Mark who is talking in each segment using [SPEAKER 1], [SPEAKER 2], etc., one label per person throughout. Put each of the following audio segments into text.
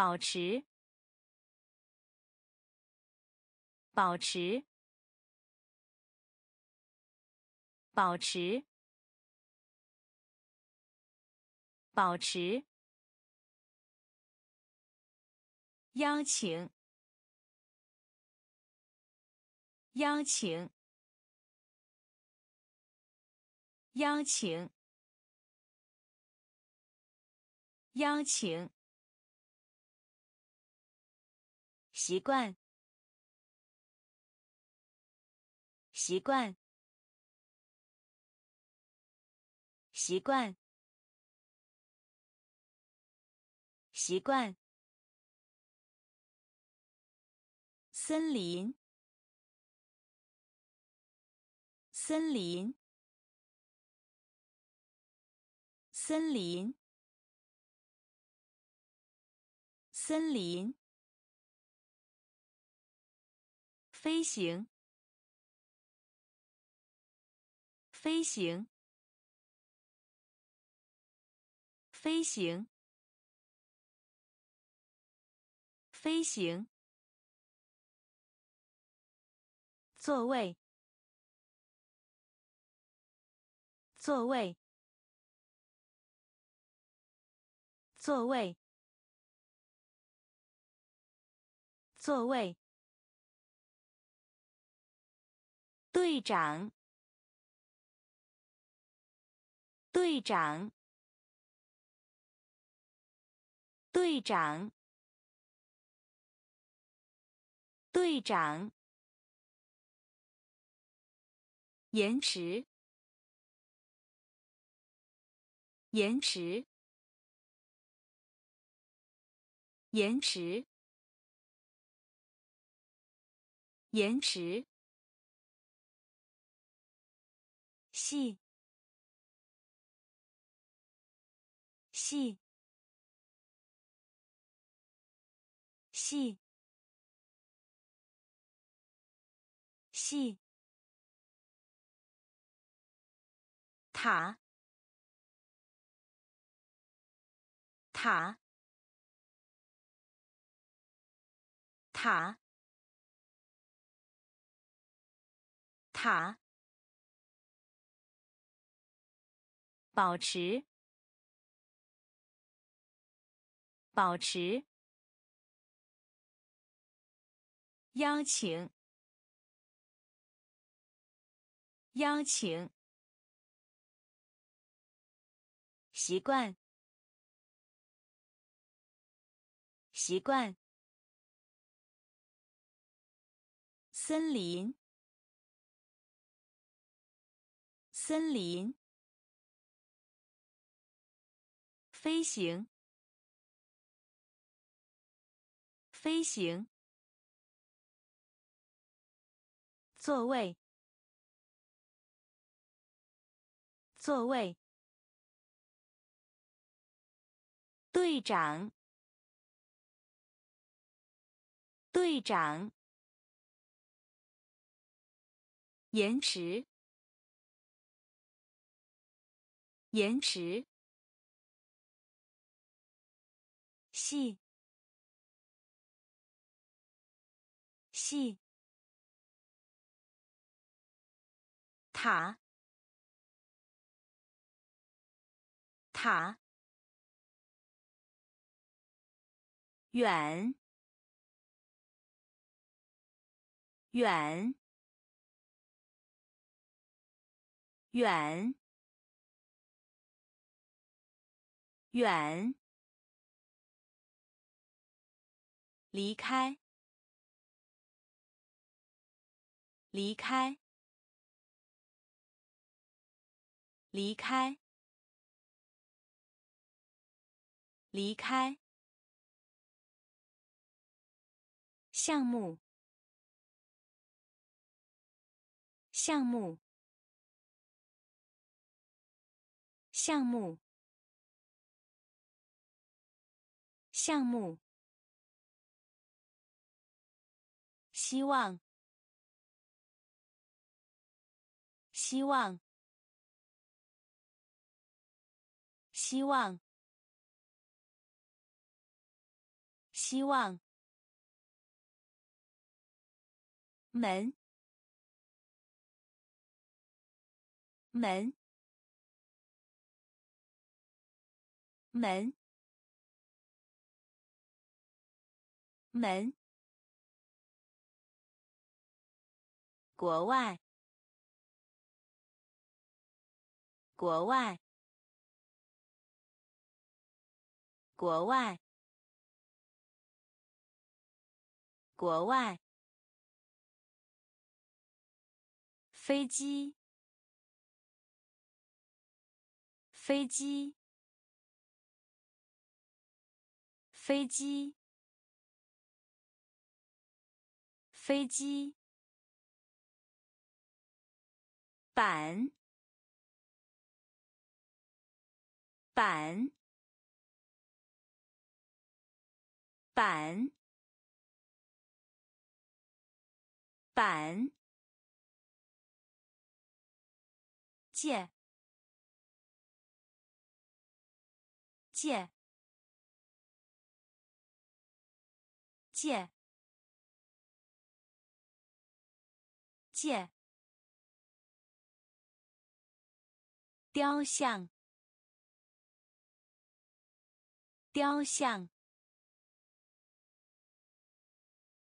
[SPEAKER 1] 保持，保持，保持，保持。邀请，邀请，邀请，邀请。习惯，习惯，习惯，习惯。森林，森林，森林，森林。飞行，飞行，飞行，飞行。座位，座位，座位，座位。队长，队长，队长，队长。延迟，延迟，延迟，延迟。细，细，细，细。塔，塔，塔，塔。保持，保持。邀请，邀请。习惯，习惯。森林，森林。飞行，飞行。座位，座位。队长，队长。延迟，延迟。细，细，塔，塔，远，远，远，远。离开，离开，离开，离开。项目，项目，项目，项目。希望，希望，希望，希望。门。门。门。门。国外。国外，国外，国外，飞机，飞机，飞机，飞机，板。板，板，板，借，借，借，借，雕像。雕像，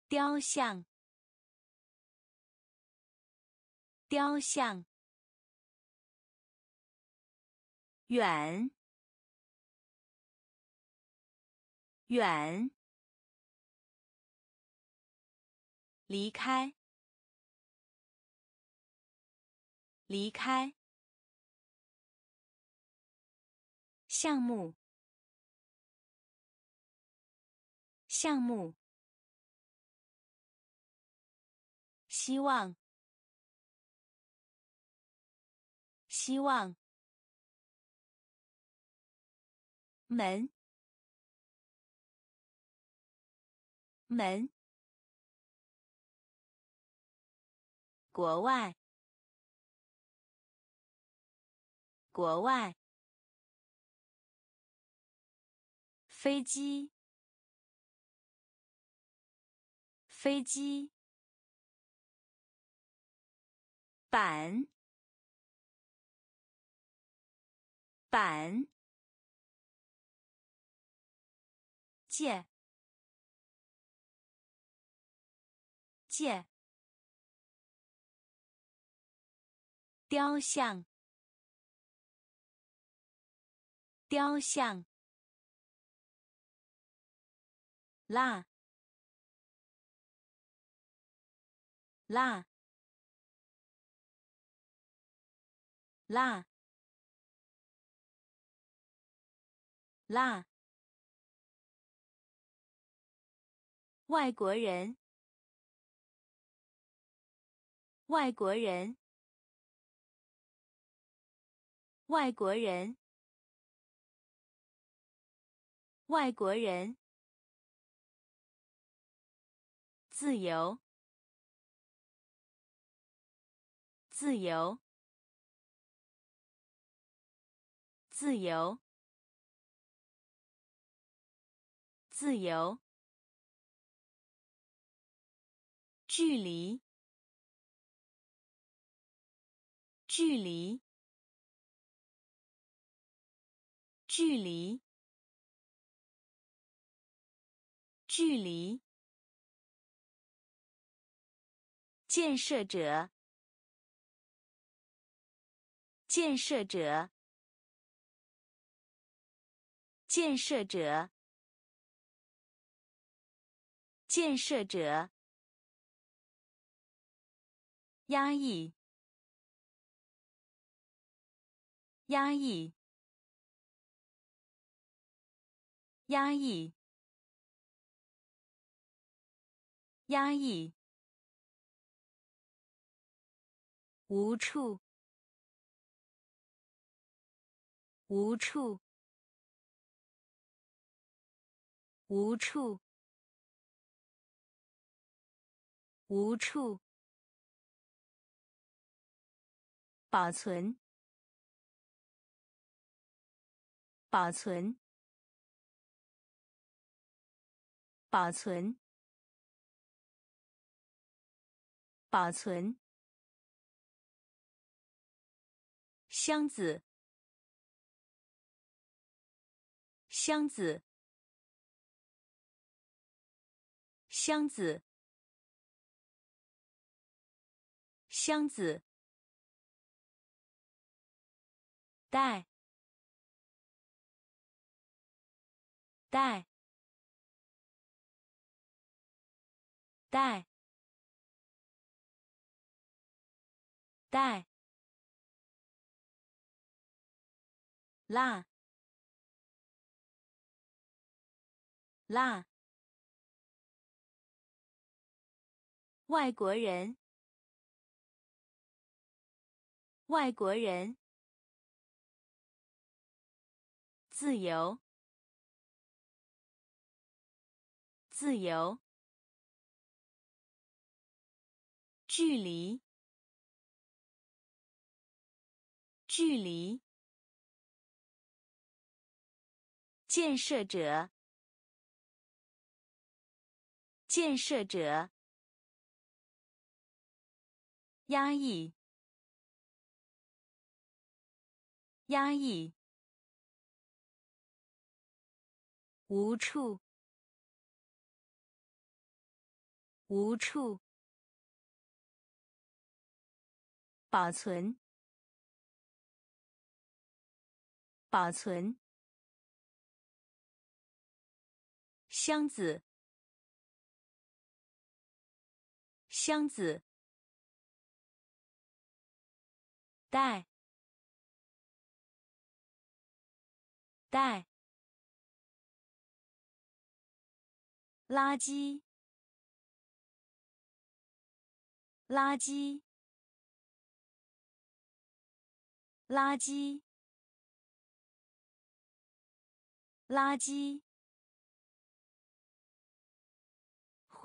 [SPEAKER 1] 雕像，雕像，远，远，离开，离开，项目。项目，希望，希望，门，门，国外，国外，飞机。飞机，板，板，借，借，雕像，雕像，拉。拉，拉，拉，外国人，外国人，外国人，外国人，自由。自由，自由，自由。距离，距离，距离，距离。建设者。建设者，建设者，建设者，压抑，压抑，压抑，压抑，无处。无处，无处，无处，保存，保存，保存，保存。箱子，箱子，箱子，箱子。带，带，带，带。啦，啦，外国人，外国人，自由，自由，距离，距离。建设者，建设者，压抑，压抑，无处，无处，保存，保存。箱子，箱子，带，带，垃圾，垃圾，垃圾，垃圾。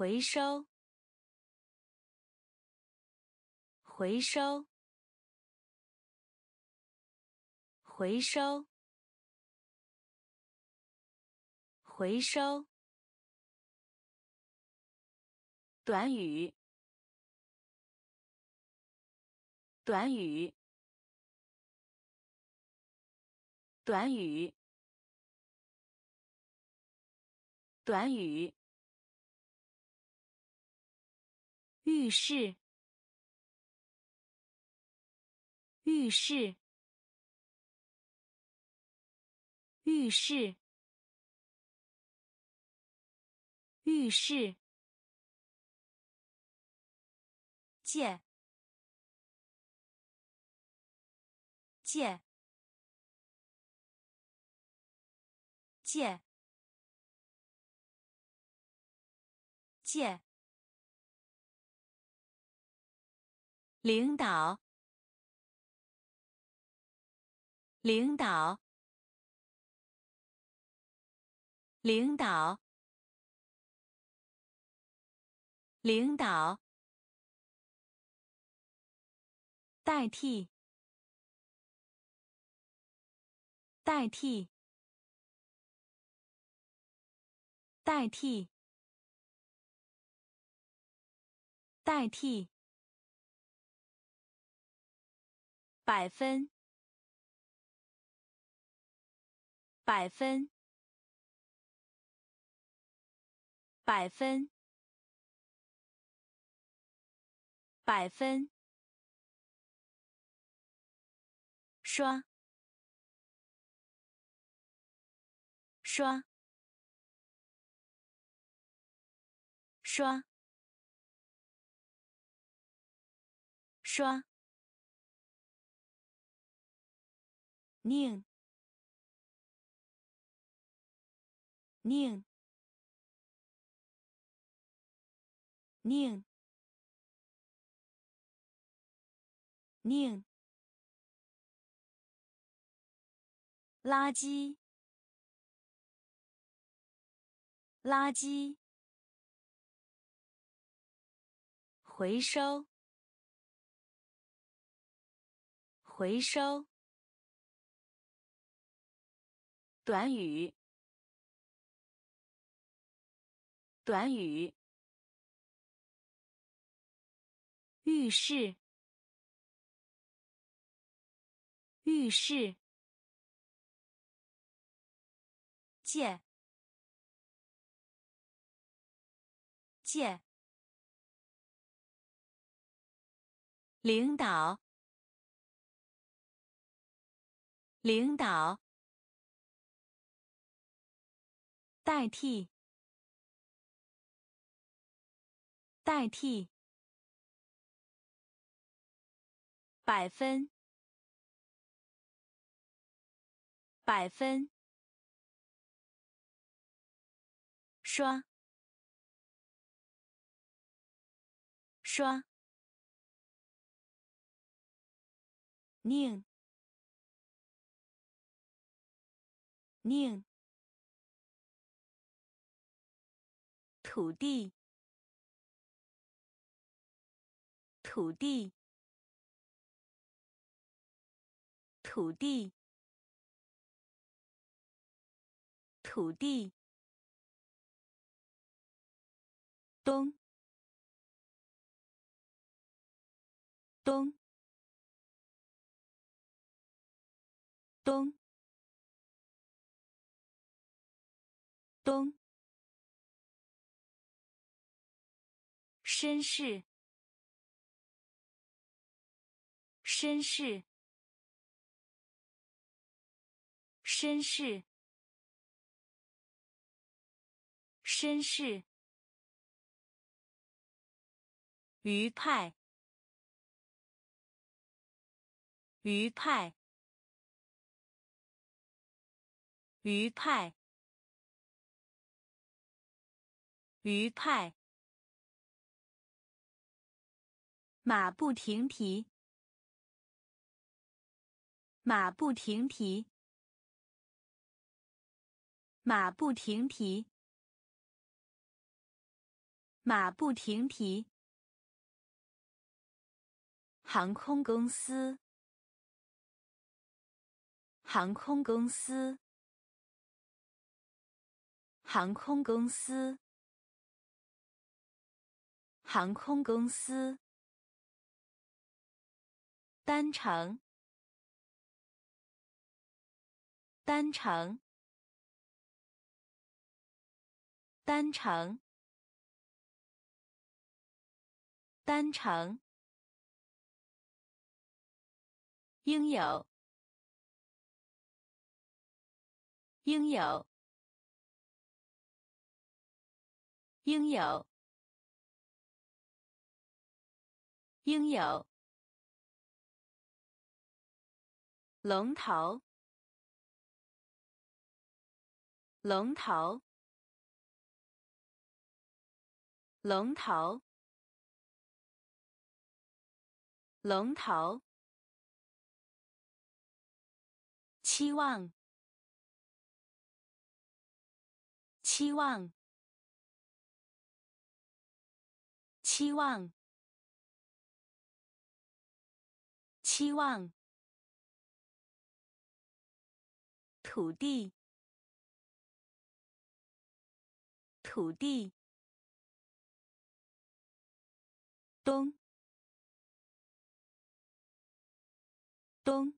[SPEAKER 1] 回收，回收，回收，回收。短语，短语，短语，短语。浴室，浴室，浴室，浴室。借，借，借，借。领导，领导，领导，领导，代替，代替，代替，代替。百分，百分，百分，百分。刷，刷，刷，刷。宁，宁，宁，宁，垃圾，垃圾，回收，回收。短语，短语。浴室，浴室。借，借。领导，领导。代替，代替。百分，百分。刷，刷。宁，宁。土地，土地，土地，土地。东，东，东，东。绅士，绅士，绅士，绅士。鱼派，鱼派，鱼派，鱼派。马不停蹄，马不停蹄，马不停蹄，马不停蹄。航空公司，航空公司，航空公司，航空公司。单程，单程，单程，单程。应有，应有，应有，应有。龙头，龙头，龙头，龙头。期望，期望，期望，期望。土地，土地。东，东。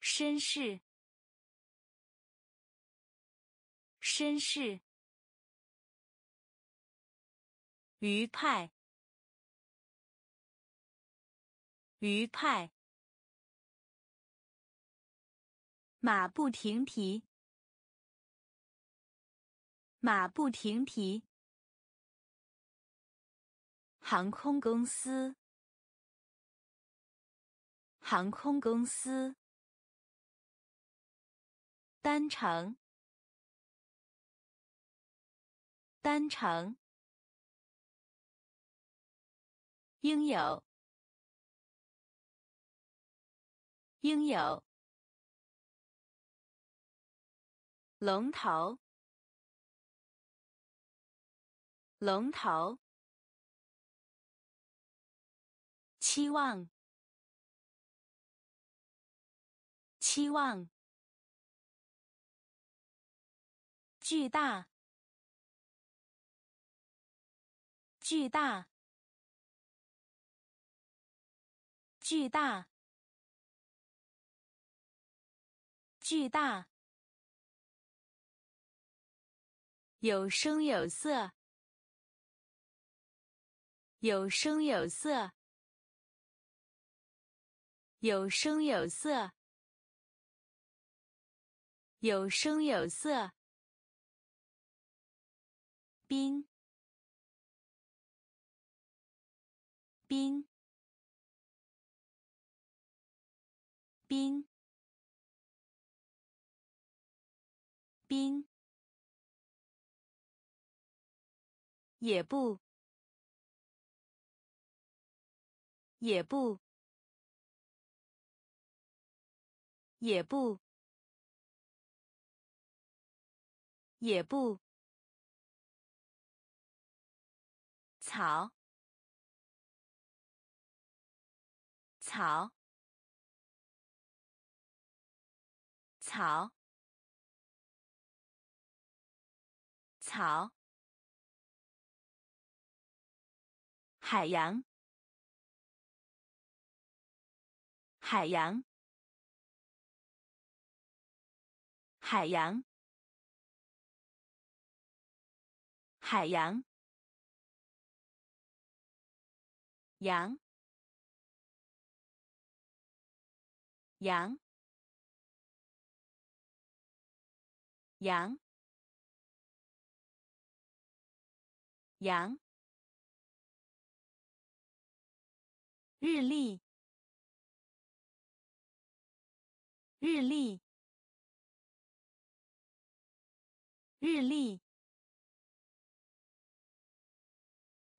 [SPEAKER 1] 绅士，绅士。鱼派，鱼派。马不停蹄，马不停蹄。航空公司，航空公司。单程，单程。应有，应有。龙头，龙头。期望，期望。巨大，巨大，巨大，巨大，有声有色，有声有色，有声有色。有声有色，冰，冰，冰，冰，也不，也不，也不。也不，草，草，草，草，海洋，海洋，海洋。海洋，羊，羊，羊，羊，日历，日历，日历。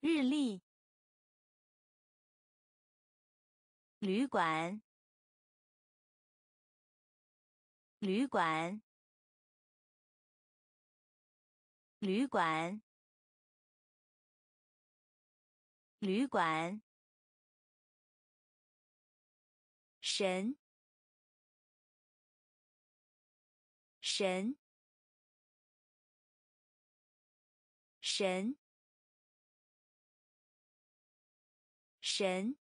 [SPEAKER 1] 日历，旅馆，旅馆，旅馆，旅馆，神，神，神。神，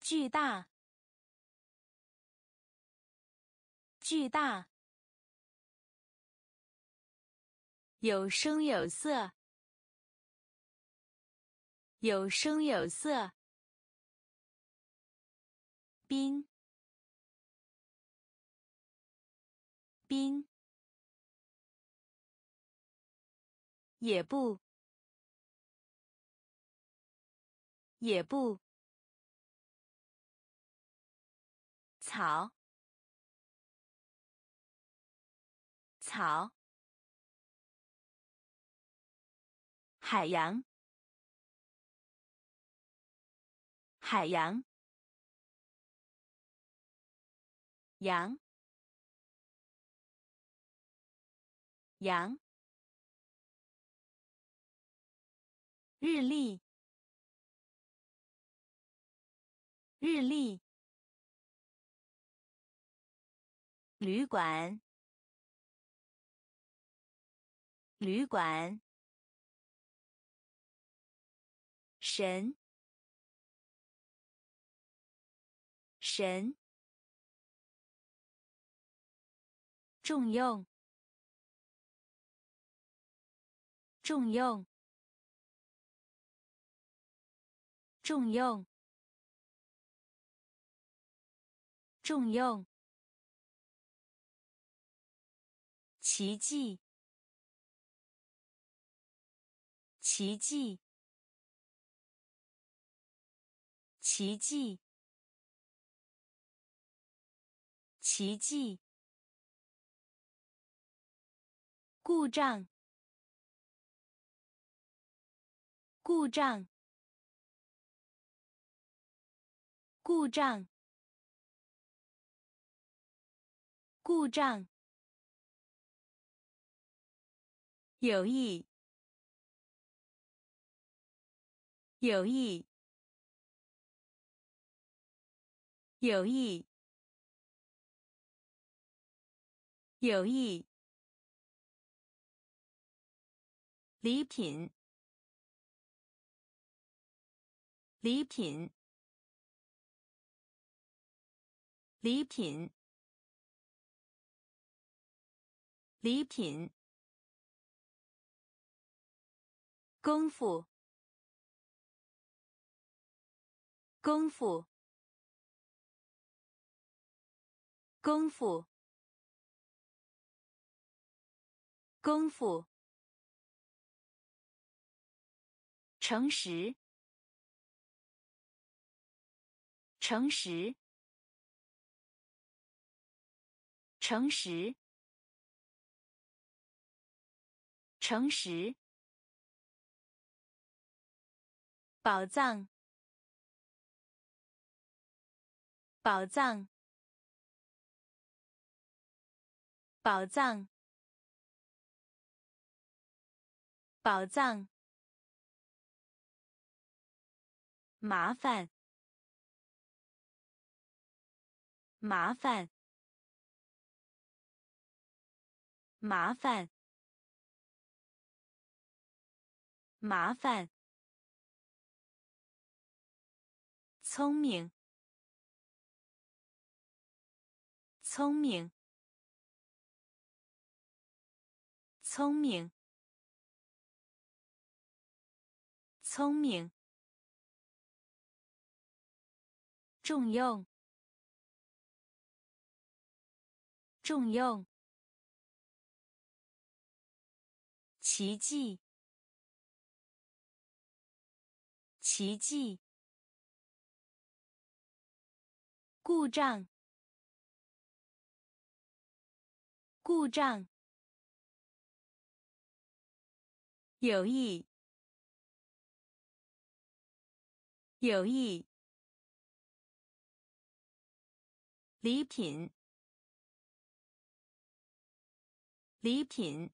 [SPEAKER 1] 巨大，巨大，有声有色，有声有色，冰，冰，也不。也不，草，草，海洋，海洋，羊，羊，日历。日历，旅馆，旅馆，神，神，重用，重用，重用。重用，奇迹，奇迹，奇迹，奇迹，故障，故障，故障。故障，有意，有意，有意，有益。礼品，礼品，礼品，礼品。功夫，功夫，功夫，功夫。诚实，诚实，诚实，诚实。宝藏，宝藏，宝藏，宝藏。麻烦，麻烦，麻烦，麻烦。聪明，聪明，聪明，聪明。重用，重用。奇迹，奇迹。故障，故障。有益，有益。礼品，礼品。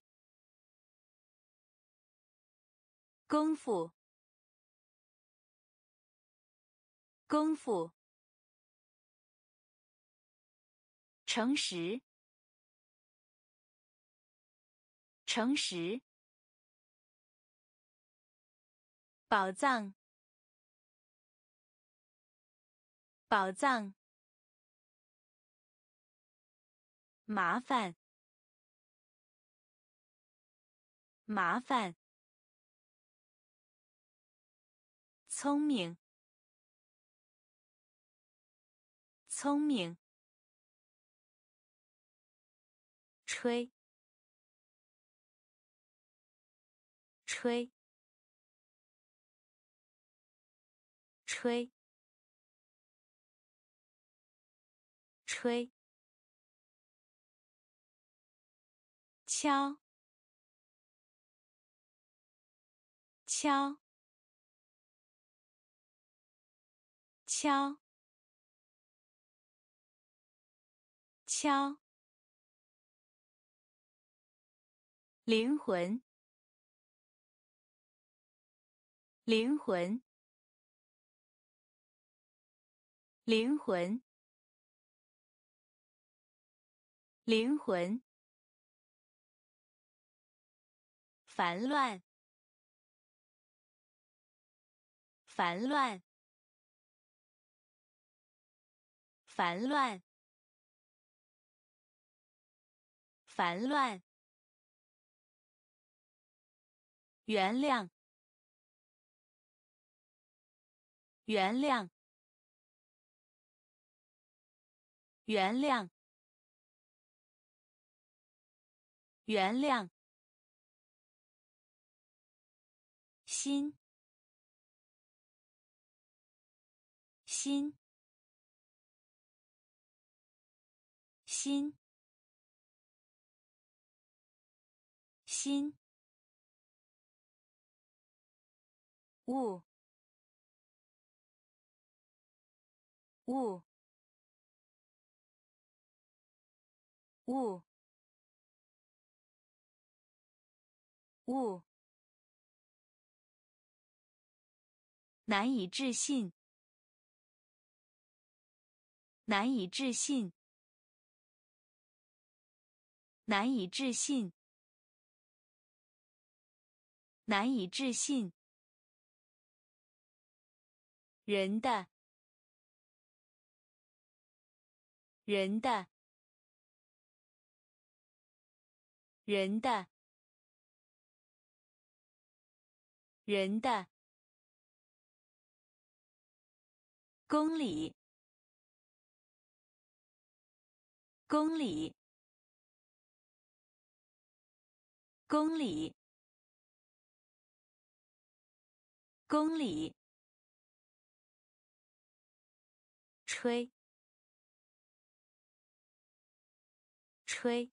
[SPEAKER 1] 功夫，功夫。诚实，诚实。宝藏，宝藏。麻烦，麻烦。聪明，聪明。吹，吹，吹，吹。敲，敲，敲，敲。灵魂，灵魂，灵魂，灵魂。烦乱，烦乱，烦乱，烦乱。原谅，原谅，原谅，原谅。心，心，心，心。物，物，物，物。难以置信，难以置信，难以置信，难以置信。人的，人的，人的，人的。公里，公里，公里，公里。吹，吹，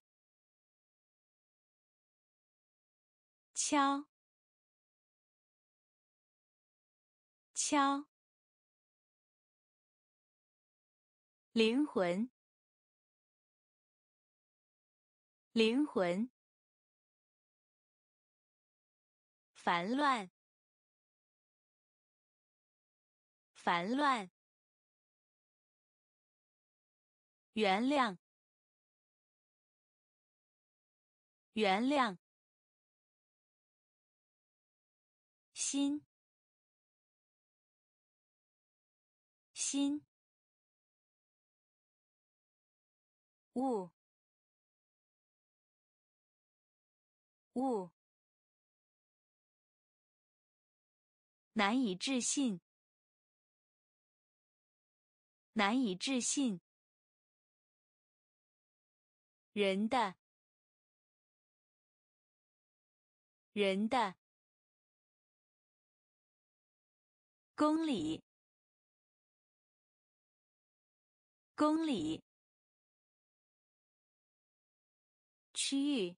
[SPEAKER 1] 敲，敲，灵魂，灵魂，烦乱，烦乱。原谅，原谅，心，心，物，物，难以置信，难以置信。人的，人的，公里，公里，区域，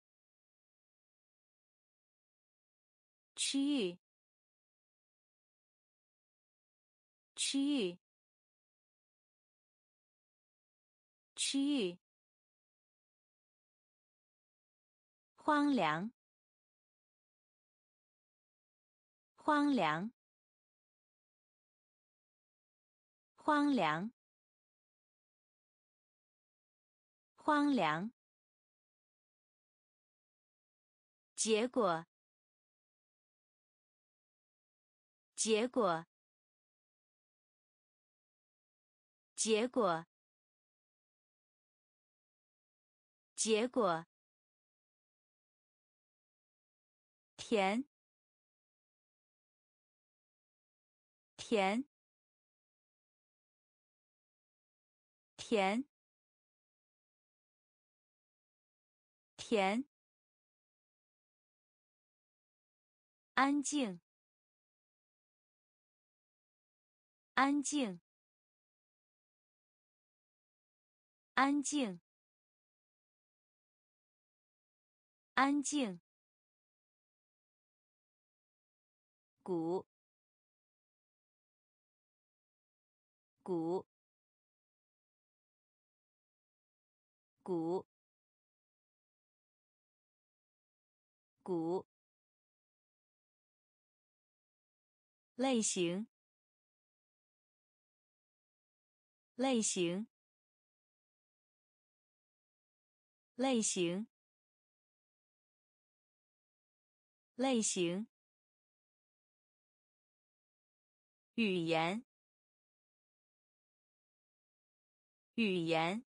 [SPEAKER 1] 区域，区域，区域。荒凉，荒凉，荒凉，荒凉。结果，结果，结果，结果。甜，甜，甜，甜，安静，安静，安静，安静。鼓，鼓，鼓，鼓。类型，类型，类型，类型。语言，语言，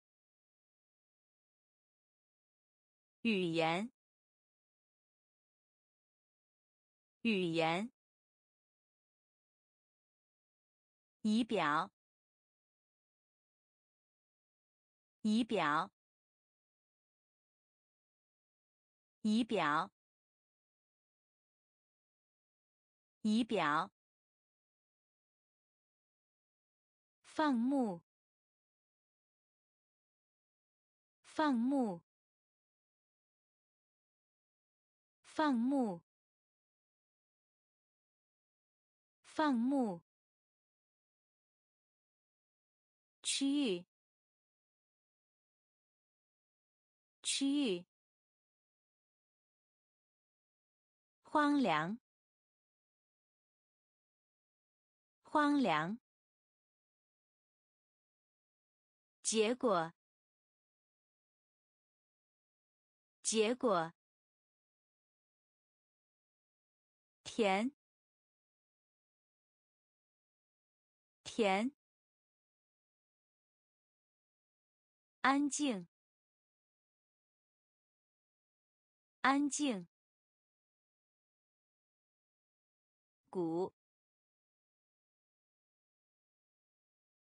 [SPEAKER 1] 语言，语言。仪表，仪表，仪表，仪表。放牧，放牧，放牧，放牧。区域，区域。荒凉，荒凉。结果，结果，甜，甜，安静，安静，鼓，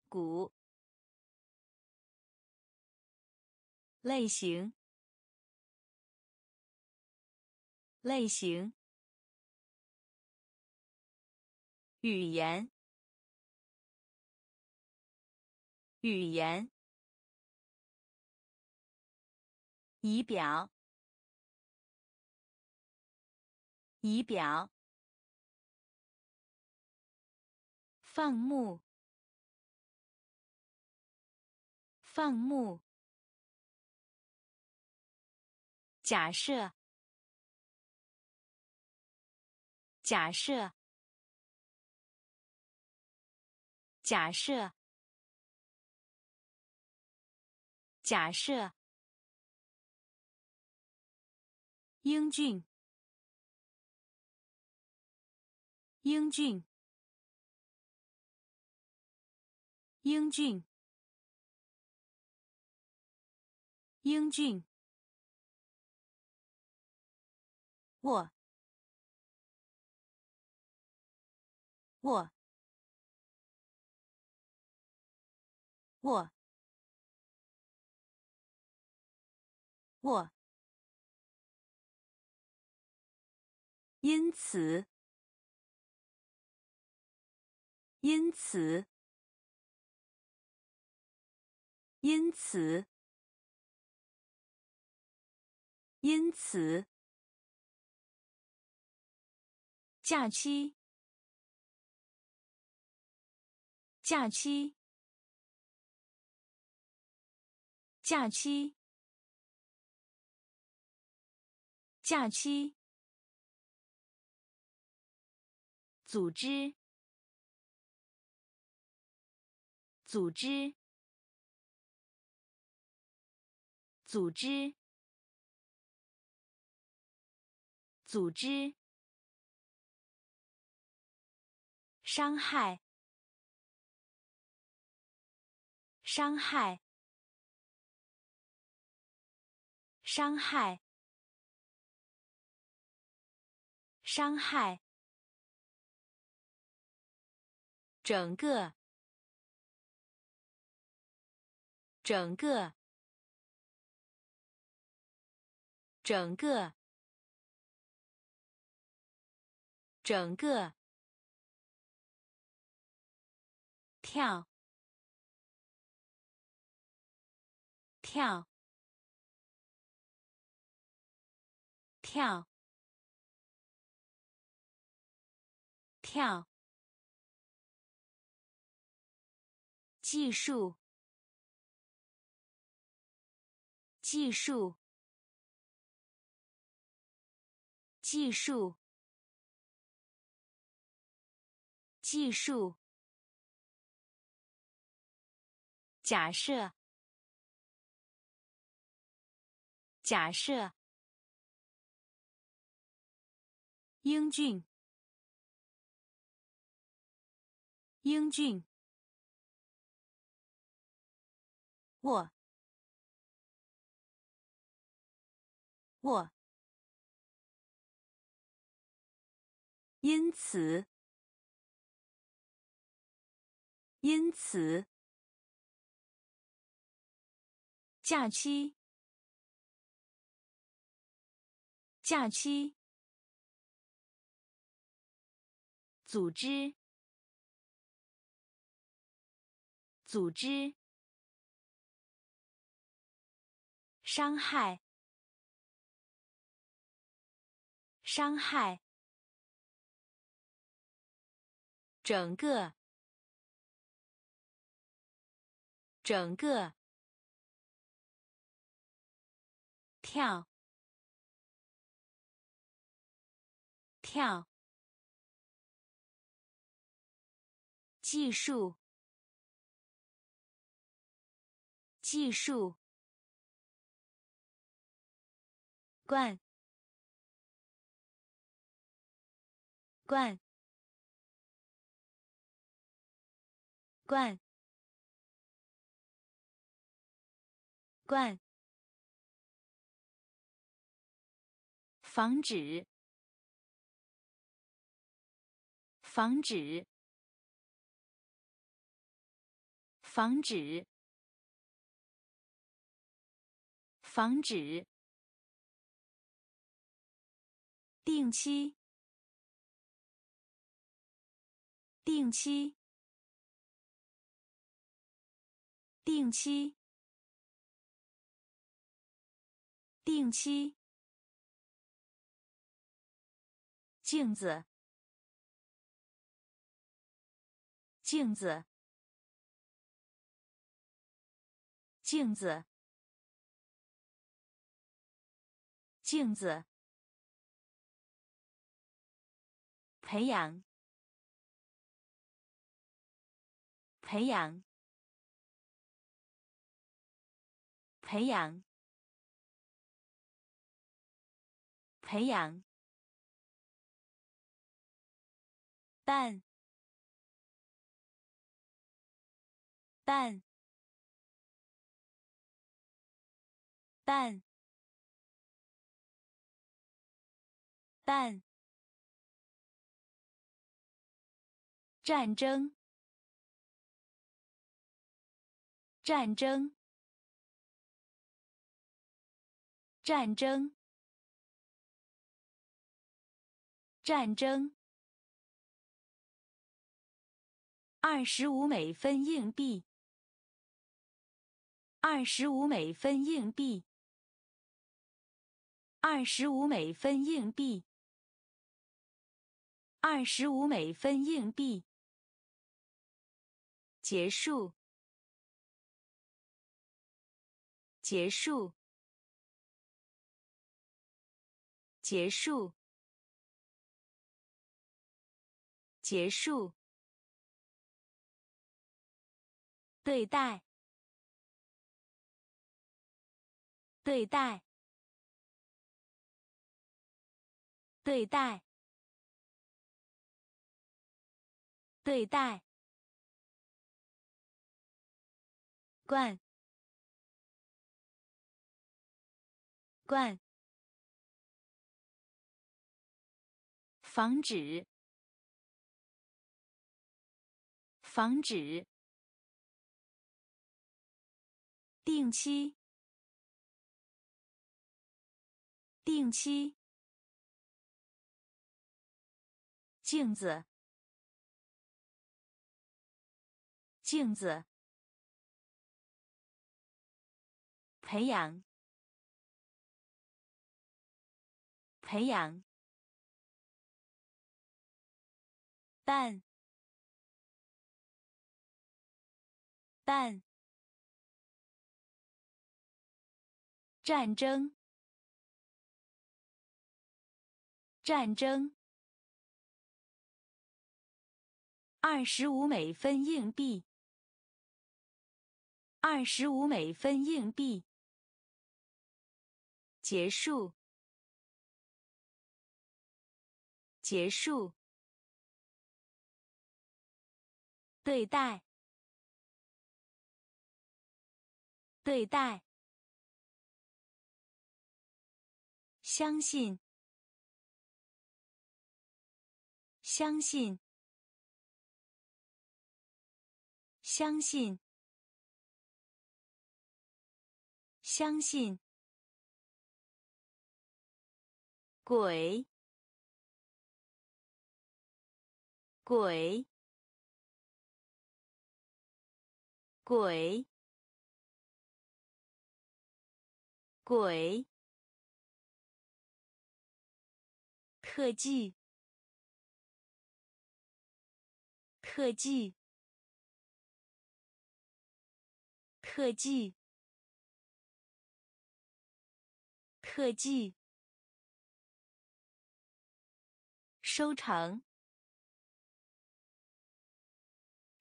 [SPEAKER 1] 鼓。类型，类型，语言，语言，仪表，仪表，放牧，放牧。假设，假设，假设，假设，英俊，英俊，英俊，英俊。我，我，我，我。因此，因此，因此，因此。假期，假期，假期，假期。组织，组织，组织，组织。伤害，伤害，伤害，伤害。整个，整个，整个，整个。跳，跳，跳，跳。技术，技术，技术，技术。假设，假设，英俊，英俊，我，我，因此，因此。假期，假期，组织，组织，伤害，伤害，整个，整个。跳，跳，技术，技术，灌，灌，灌，灌。防止，防止，防止，防止。定期，定期，定期，定期。镜子，镜子，镜子，镜子。培养，培养，培养，培养。蛋，蛋，蛋，蛋。战争，战争，战争，战争。二十五美分硬币，二十五美分硬币，二十五美分硬币，二十五美分硬币。结束，结束，结束，结束。对待，对待，对待，对待。罐罐，防止，防止。定期，定期。镜子，镜子。培养，培养。办，办。战争，战争。二十五美分硬币，二十五美分硬币。结束，结束。对待，对待。相信，相信，相信，相信。鬼，鬼，鬼，鬼。特技，特技，特技，特技。收成，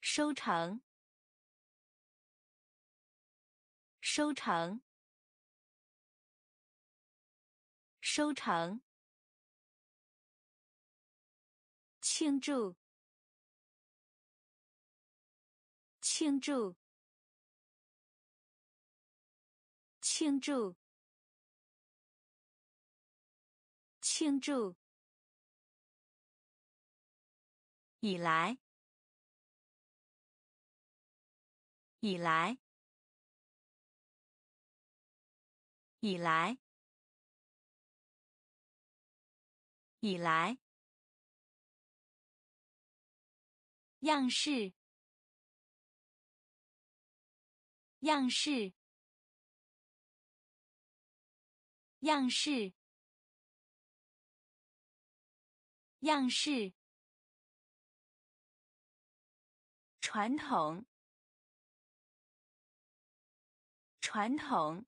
[SPEAKER 1] 收成，收成，收成，庆祝，庆祝，庆祝，庆祝。以来，以来，以来，以来，样式，样式，样式，样式。传统，传统，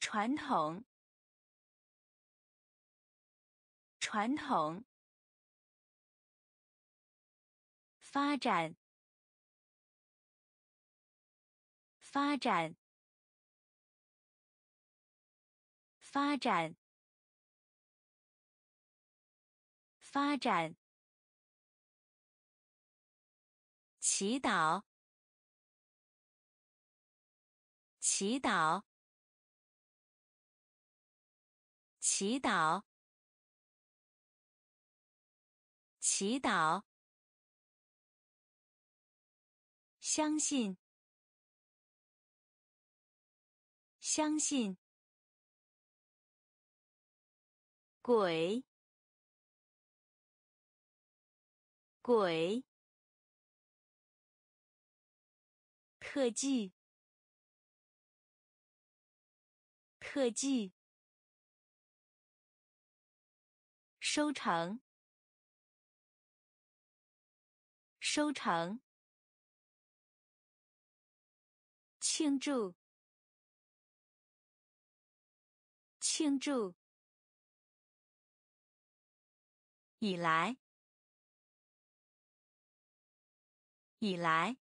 [SPEAKER 1] 传统，传统。发展，发展，发展，发展。祈祷，祈祷，祈祷，祈祷。相信，相信。鬼，鬼。特技，特技，收成，收成，庆祝，庆祝，以来，以来。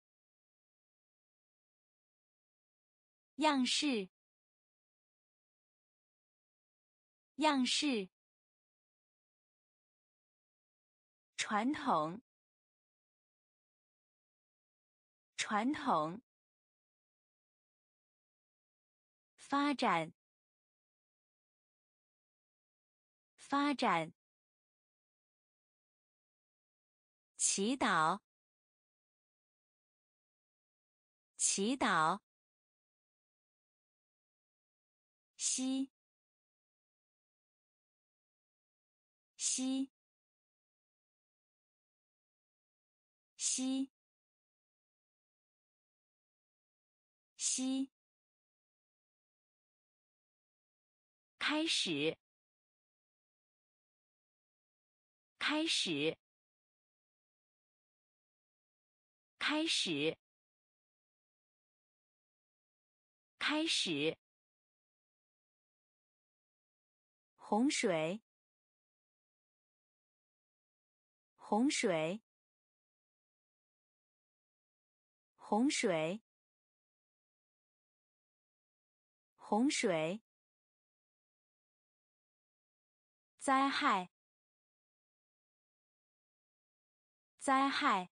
[SPEAKER 1] 样式，样式，传统，传统，发展，发展，祈祷，祈祷。西，西，西，西，开始，开始，开始，开始。洪水，洪水，洪水，洪水，灾害，灾害，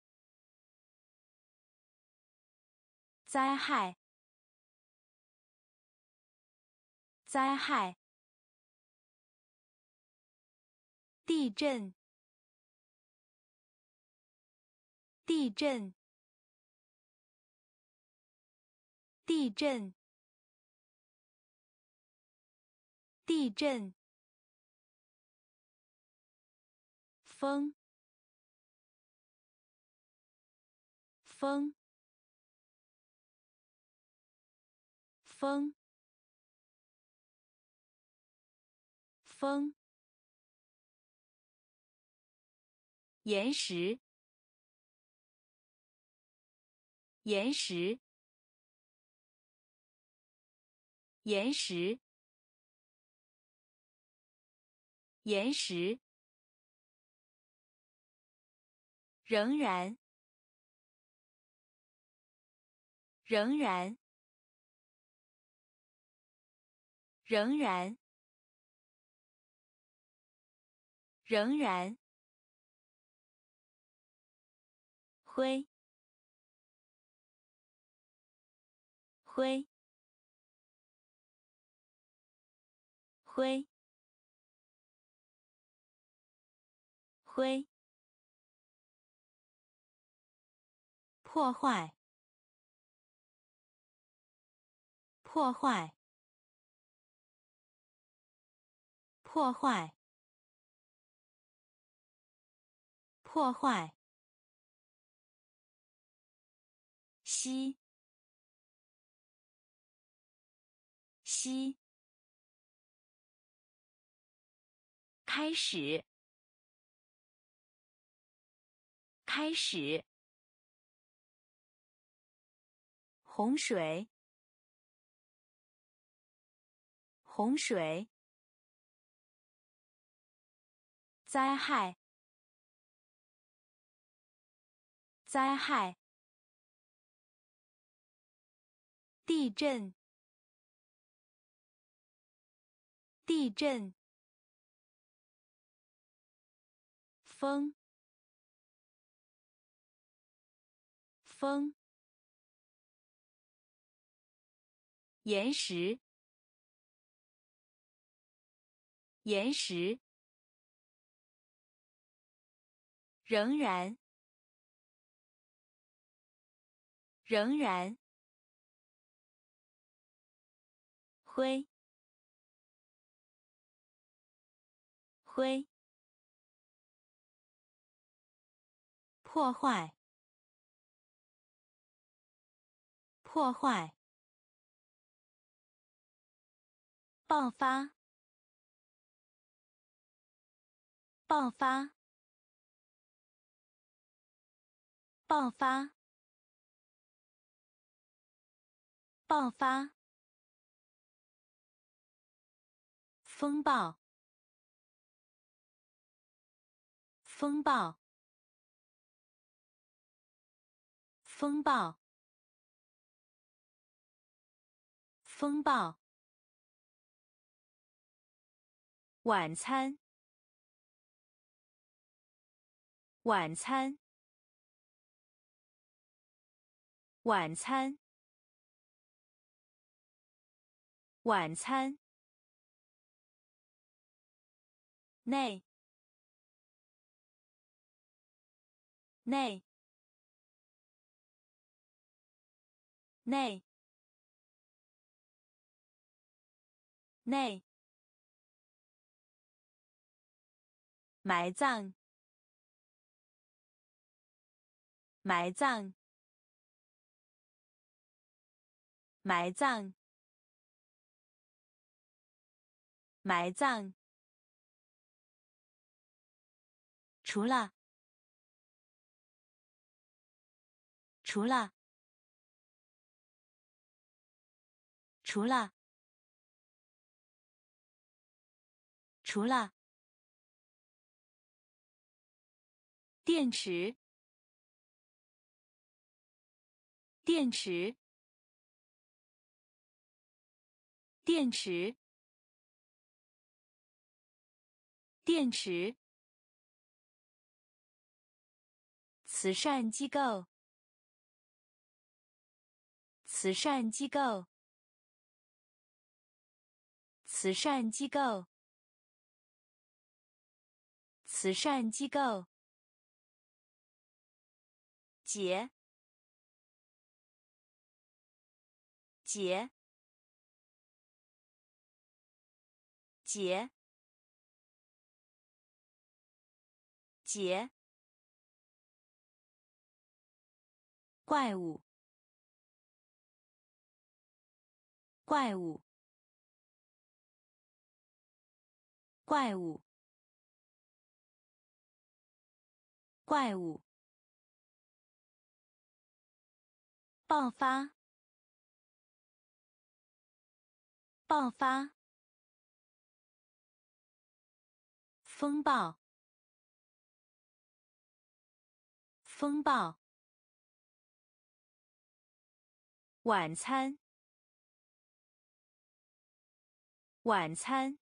[SPEAKER 1] 灾害，灾害。地震！地震！地震！地震！风！风！风！风！岩石，岩石，岩石，岩石，仍然，仍然，仍然，仍然，灰，灰，灰，灰，破坏，破坏。破坏，破坏。西，西，开始，开始。洪水，洪水。灾害，灾害，地震，地震，风，风，岩石，岩石。仍然，仍然，灰，灰，破坏，破坏，爆发，爆发。爆发！爆发！风暴！风暴！风暴！风暴！晚餐！晚餐！晚餐，晚餐，内，内，内，内，埋葬，埋葬。埋葬，埋葬。除了，除了，除了，除了。电池，电池。电池，电池，慈善机构，慈善机构，慈善机构，慈善机构，结，结。结，结，怪物，怪物，怪物，怪物，爆发，爆发。风暴，风暴。晚餐，晚餐。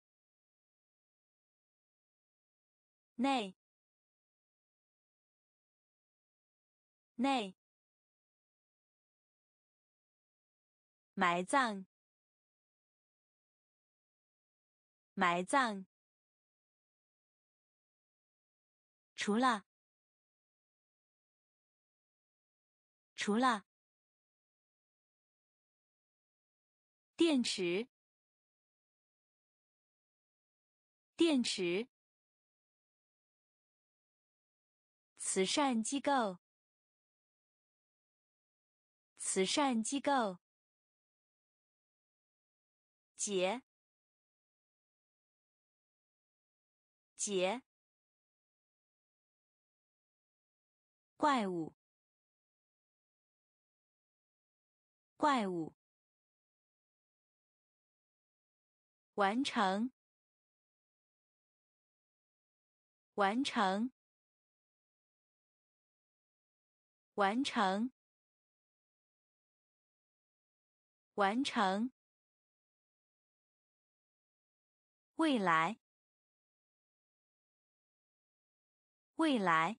[SPEAKER 1] 内。内。埋葬。埋葬。除了。除了。电池。电池。慈善机构。慈善机构。节。节。怪物。怪物。完成。完成。完成。完成。未来。未来。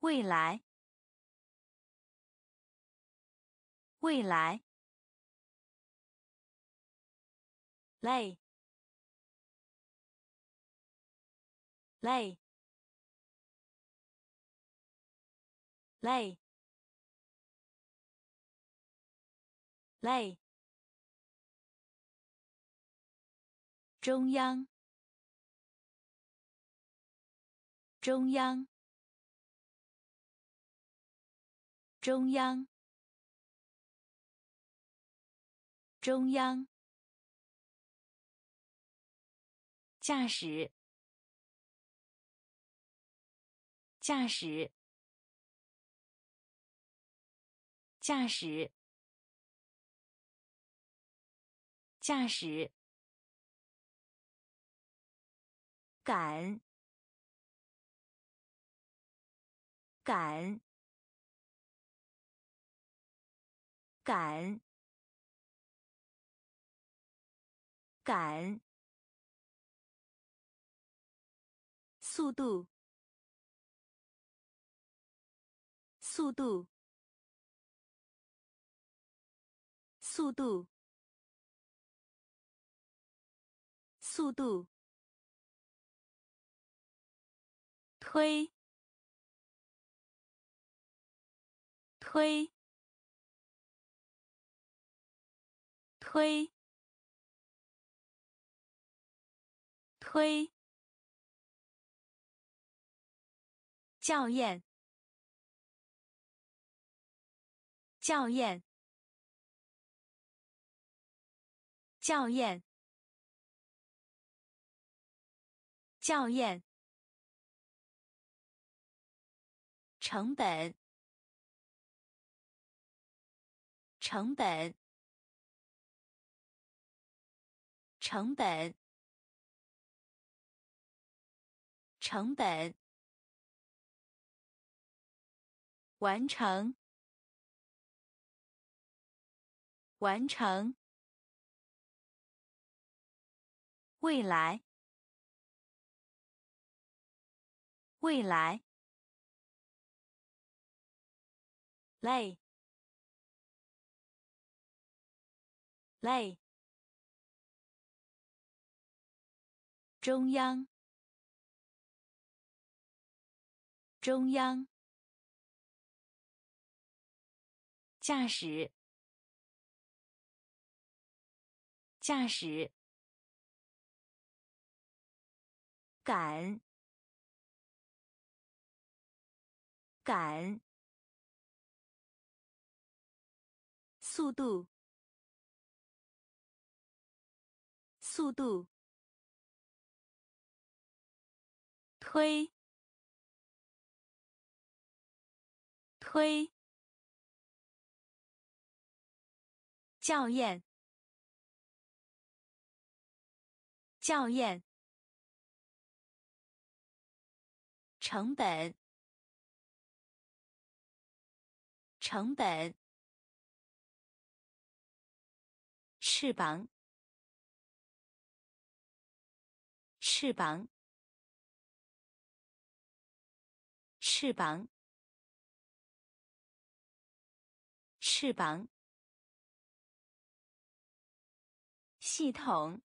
[SPEAKER 1] 未来，未来，lay lay lay lay 中央。中央。中央。中央。驾驶，驾驶，驾驶，驾驶，赶，赶。赶，赶，速度，速度，速度，速度，推，推。推，推，校验，校验，校验，校验，成本，成本。成本，成本，完成，完成，未来，未来，累，累。中央，中央，驾驶，驾驶，赶，赶，速度，速度。推，推，校验，校验，成本，成本，翅膀，翅膀，翅膀，翅膀。系统，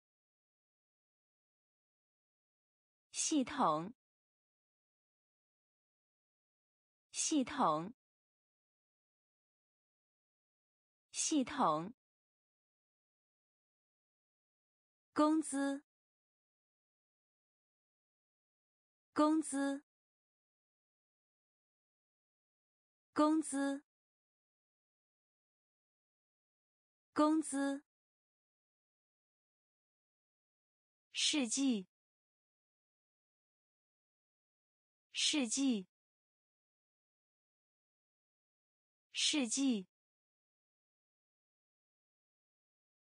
[SPEAKER 1] 系统，系统，系统。工资，工资，工资，工资。世纪，世纪，世纪，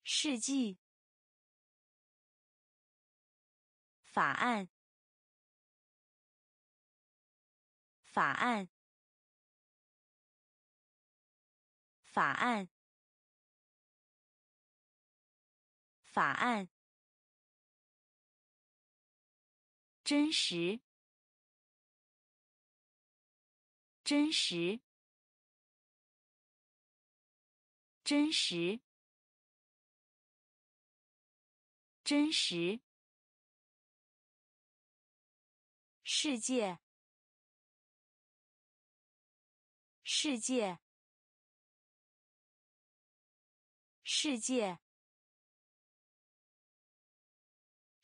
[SPEAKER 1] 世纪。法案，法案，法案，法案。真实，真实，真实，真实。世界，世界，世界，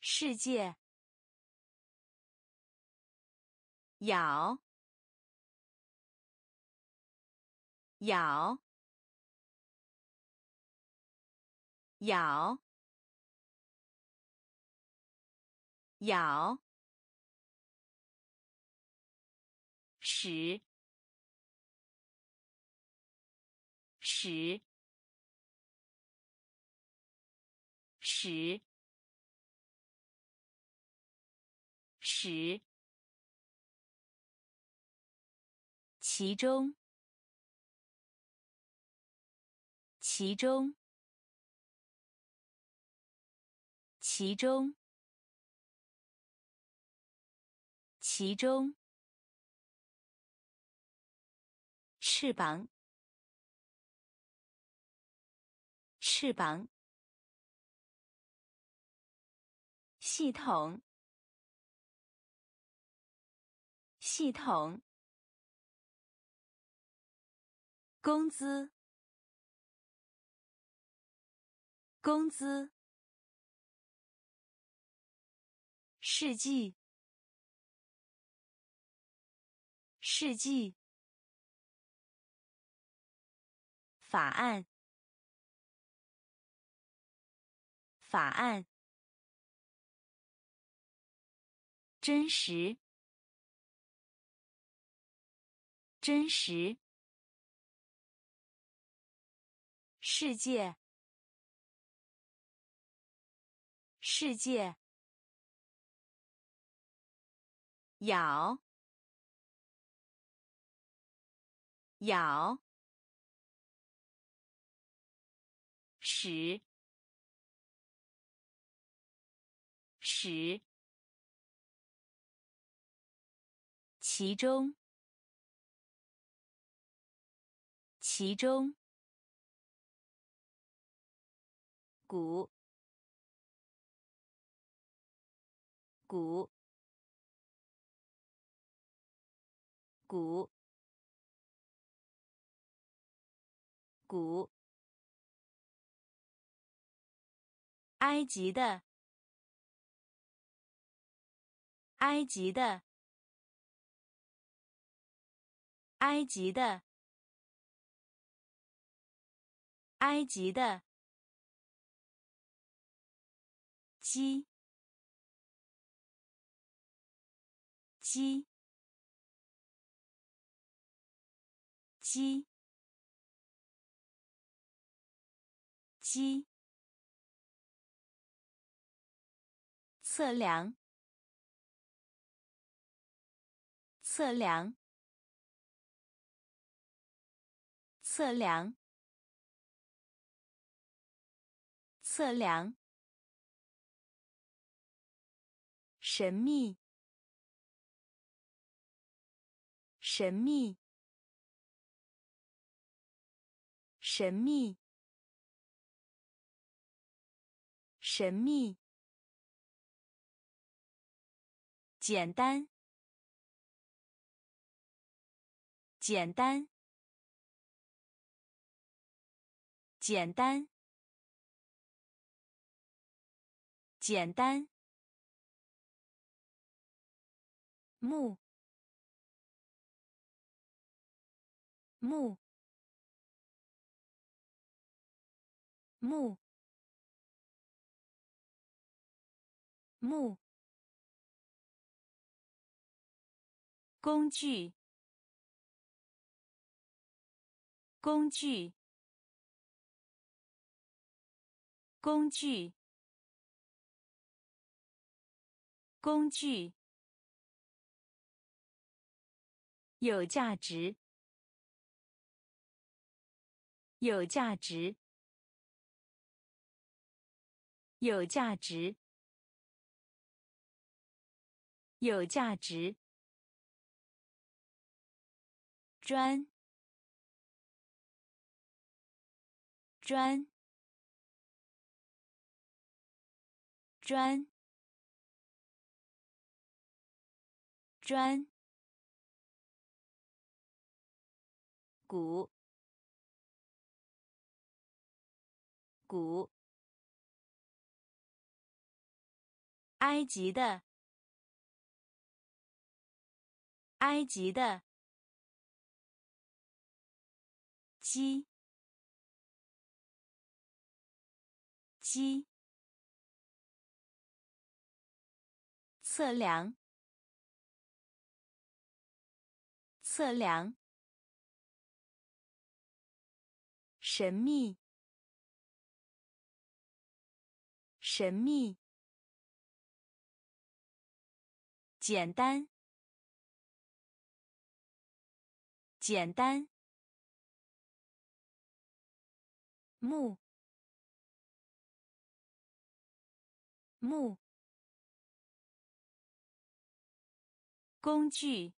[SPEAKER 1] 世界。咬。咬。咬。咬。十。十。十。十。其中，其中，其中，其中。翅膀，翅膀。系统，系统。工资，工资。世纪，世纪。法案，法案。真实，真实。世界，世界。咬，咬。使，使。其中，其中。鼓，鼓，鼓，鼓。埃及的，埃及的，埃及的，埃及的。鸡，鸡，鸡，鸡。测量，测量，测量，测量，神秘，神秘，神秘，神秘，简单，简单。简单，简单。木，木，木，木。工具，工具。工具，工具，有价值，有价值，有价值，有价值，砖，砖。砖，砖，鼓，鼓，埃及的，埃及的，鸡，鸡。测量，测量，神秘，神秘，简单，简单，木，木。工具，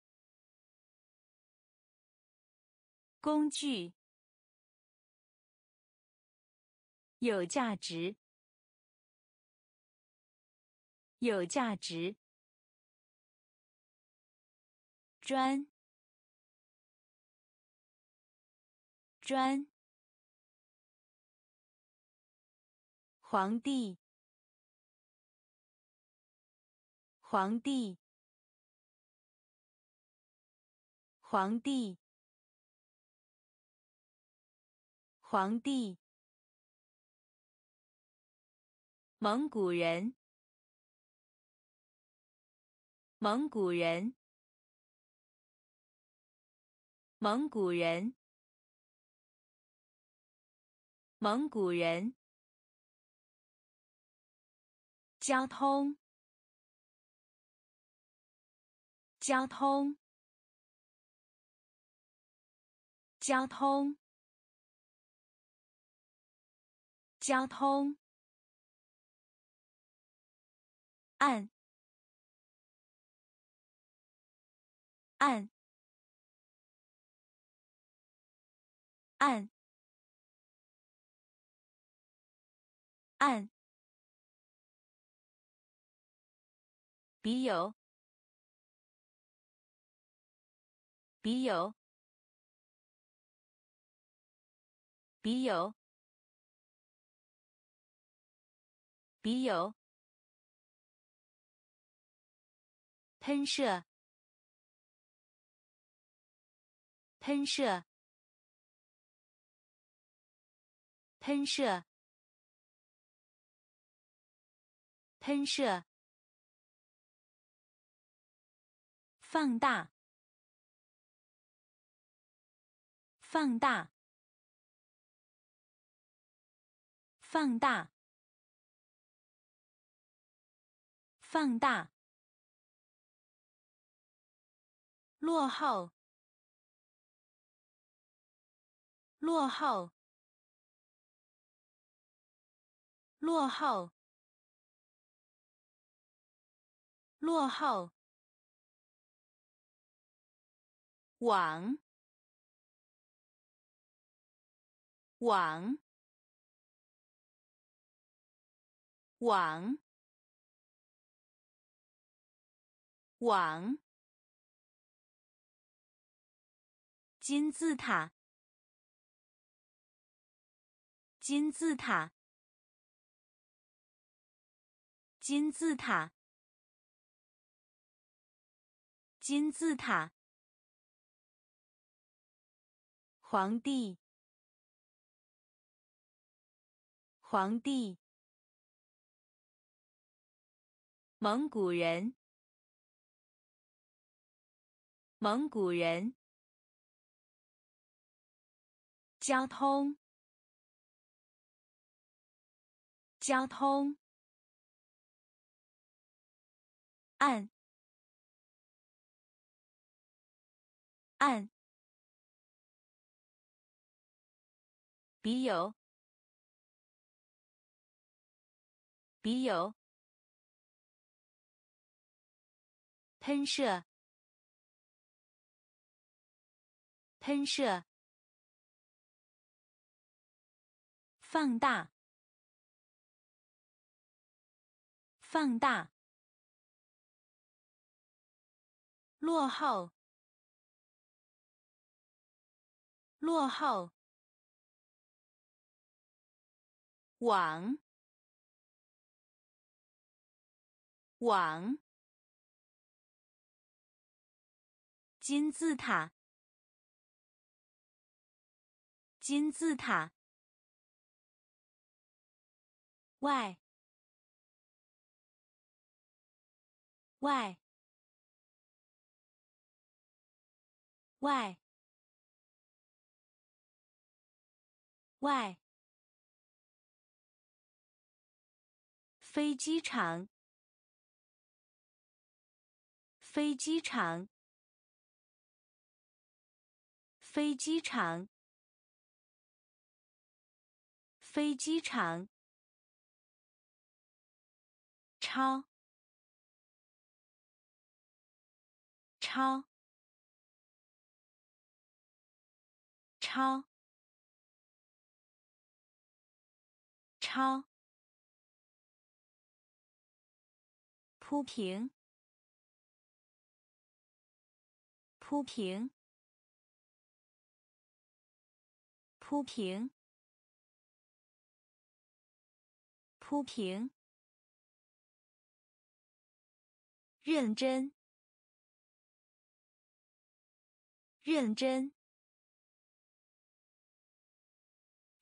[SPEAKER 1] 工具，有价值，有价值，砖，砖，皇帝，皇帝。皇帝，皇帝，蒙古人，蒙古人，蒙古人，蒙古人，交通，交通。交通，交通，按，按，按，按，笔友，笔友。笔友，笔友，喷射，喷射，喷射，喷射，放大，放大。放大，放大，落后，落后，落后，落后，网，网，网，网。金字塔，金字塔，金字塔，金字塔。皇帝，皇帝，蒙古人，蒙古人。交通，交通，按，按，笔友，笔友，喷射，喷射。放大，放大，落后，落后，网，网，金字塔，金字塔。外，外，外，外，飞机场，飞机场，飞机场，飞机场。超，超，超，超，铺平，铺平，铺平，铺平。认真，认真，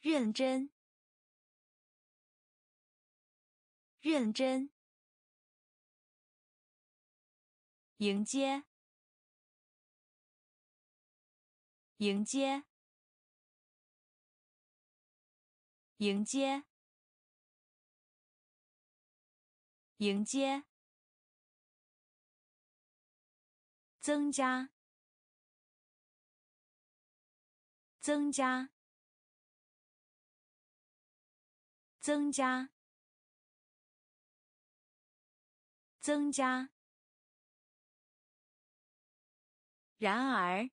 [SPEAKER 1] 认真，认真。迎接，迎接，迎接，迎接。增加，增加，增加，增加。然而，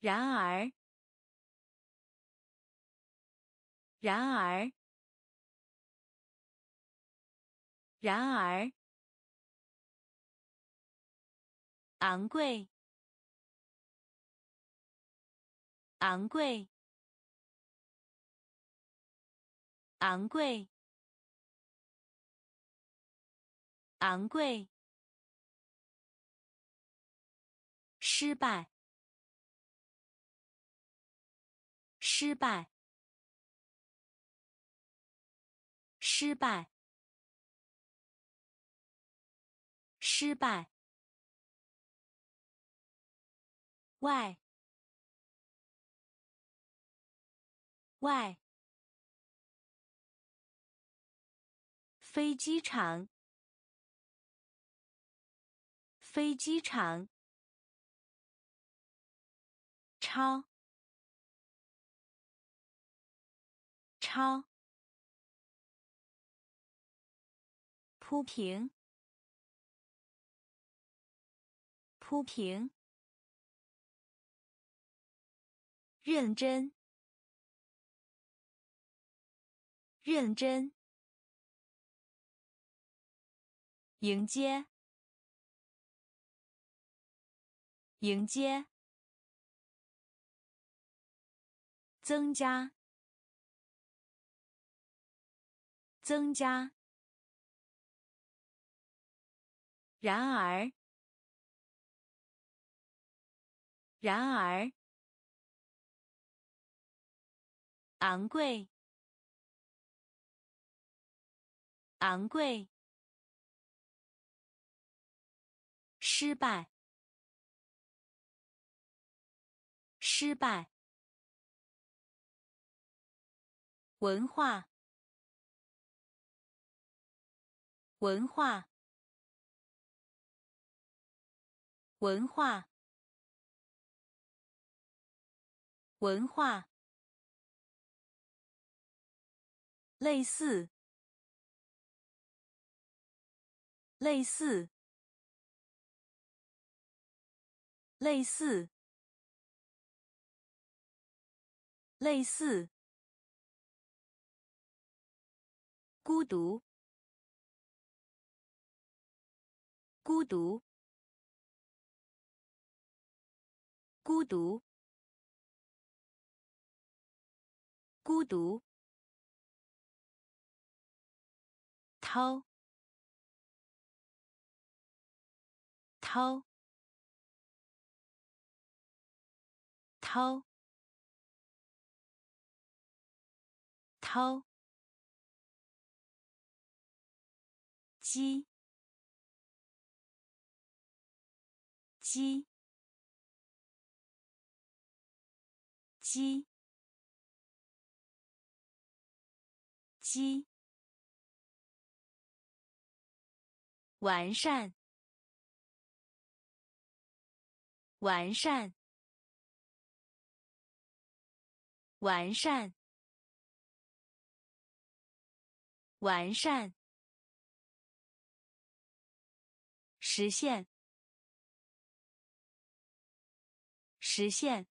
[SPEAKER 1] 然而，然而，然而。昂贵，昂贵，昂贵，昂贵。失败，失败，失败，失败。外，外，飞机场，飞机场，超，超，铺平，铺平，认真，认真，迎接，迎接。增加，增加。然而，然而，昂贵，昂贵，失败，失败。文化，文化，文化，文化，类似，类似，类似，类似。孤独，孤独，孤独，孤独。掏，掏，掏，掏。鸡，鸡，鸡，鸡，完善，完善，完善，完善。实现，实现，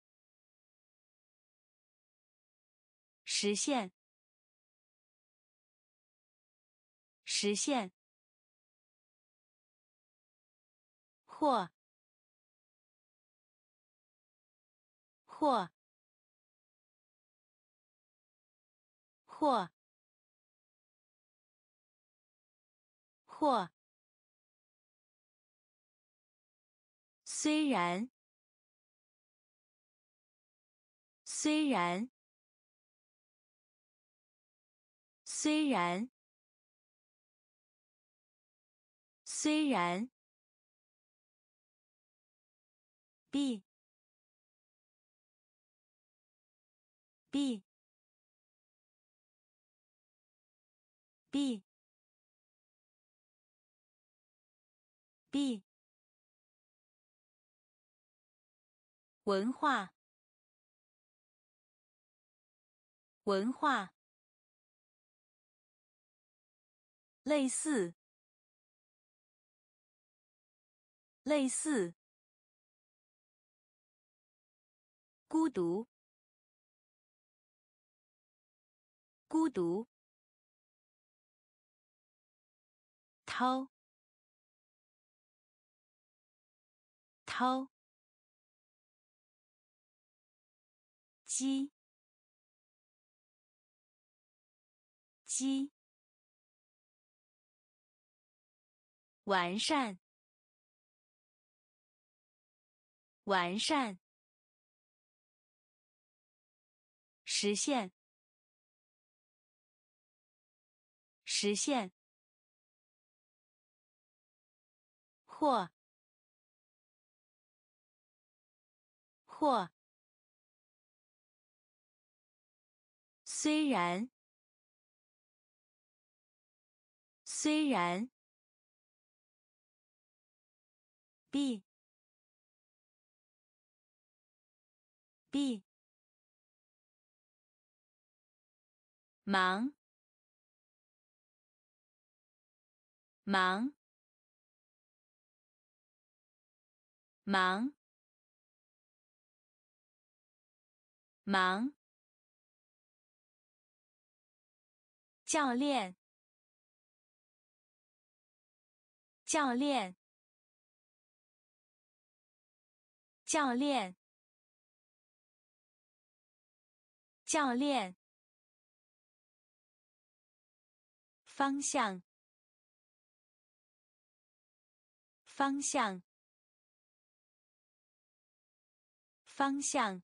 [SPEAKER 1] 实现，实现，或，或，或，或。虽然，虽然，虽然，虽然，b，b，b b。文化，文化，类似，类似，孤独，孤独，掏，掏。鸡，鸡，完善，完善，实现，实现，或，或。虽然，虽然，b，b，忙，忙，忙，忙。教练，教练，教练，教练。方向，方向，方向，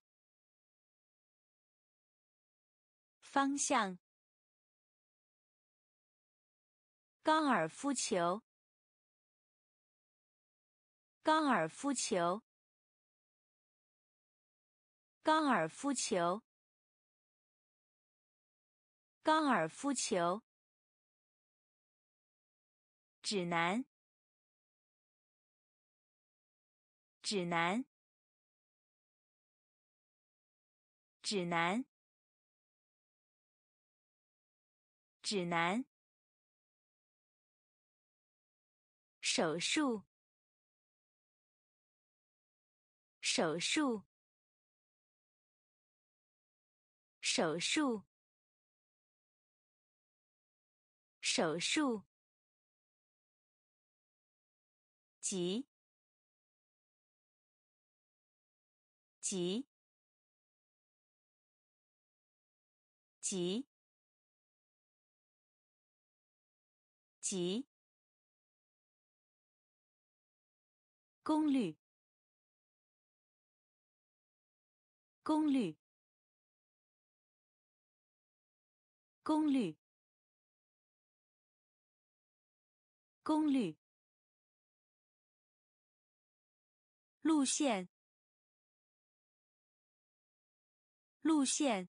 [SPEAKER 1] 方向。高尔夫球，高尔夫球，高尔夫球，高尔夫球。指南，指南，指南，指南。手术，手术，手术，手术。急，急，急，急。功率，功率，功率，功率。路线，路线，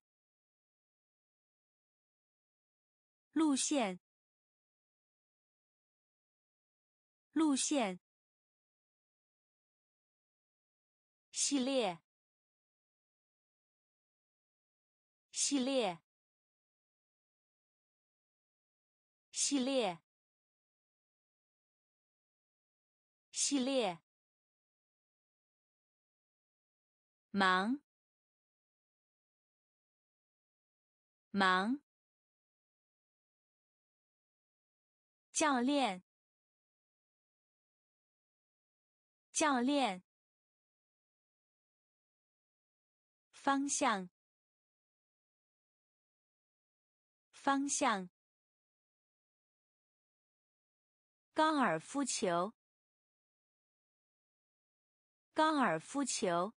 [SPEAKER 1] 路线，路线。系列，系列，系列，系列。忙，忙。教练，教练。方向，方向。高尔夫球，高尔夫球。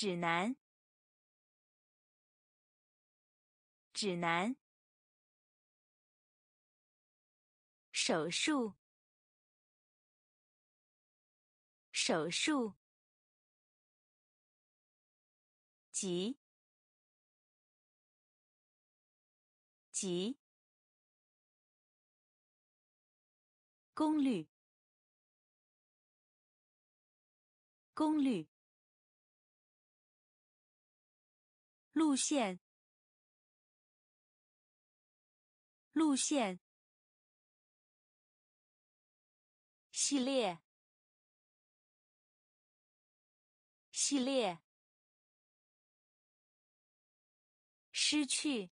[SPEAKER 1] 指南，指南。手术，手术。急，急。功率，功率。路线，路线。系列，系列。失去，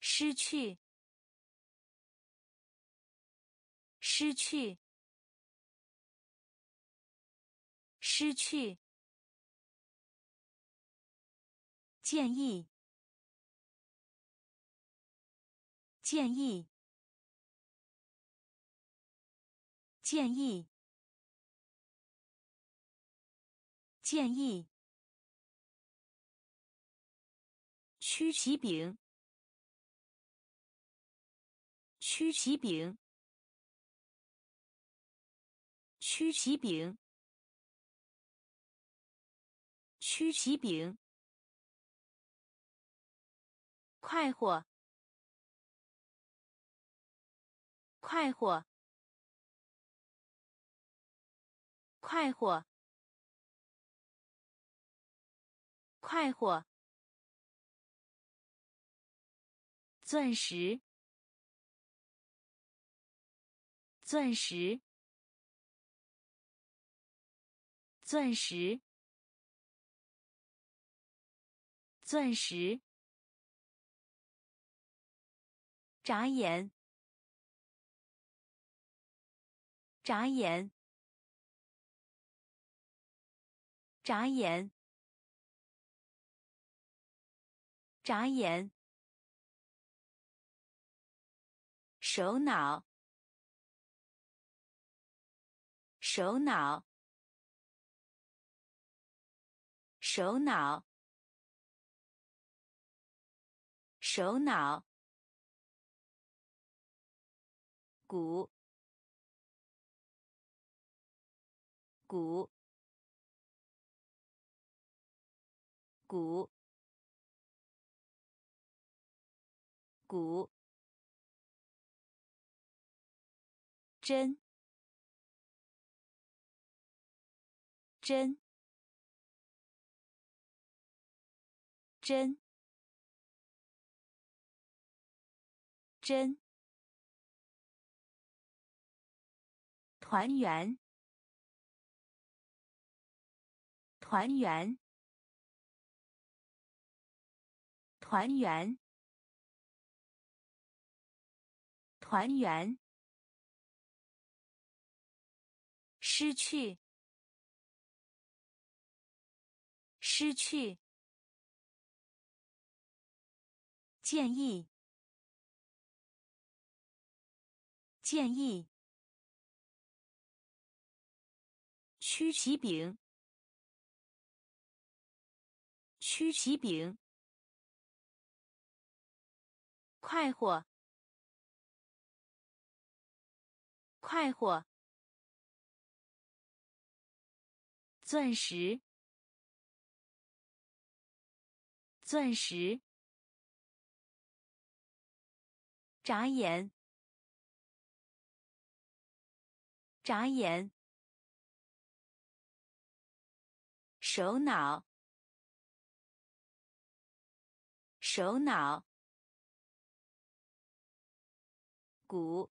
[SPEAKER 1] 失去，失去，失去。建议，建议，建议，建议。曲奇饼，曲奇饼，曲奇饼，曲奇饼。快活，快活，快活。快活，钻石，钻石，钻石，钻石。眨眼，眨眼，眨眼，眨眼。首脑，首脑，首脑，首脑。鼓，鼓，鼓，鼓，针，针，针，针。团圆，团圆，团圆，团圆。失去，失去。建议，建议。曲奇饼，曲奇饼，快活，快活，钻石，钻石，眨眼，眨眼。首脑，首脑，鼓，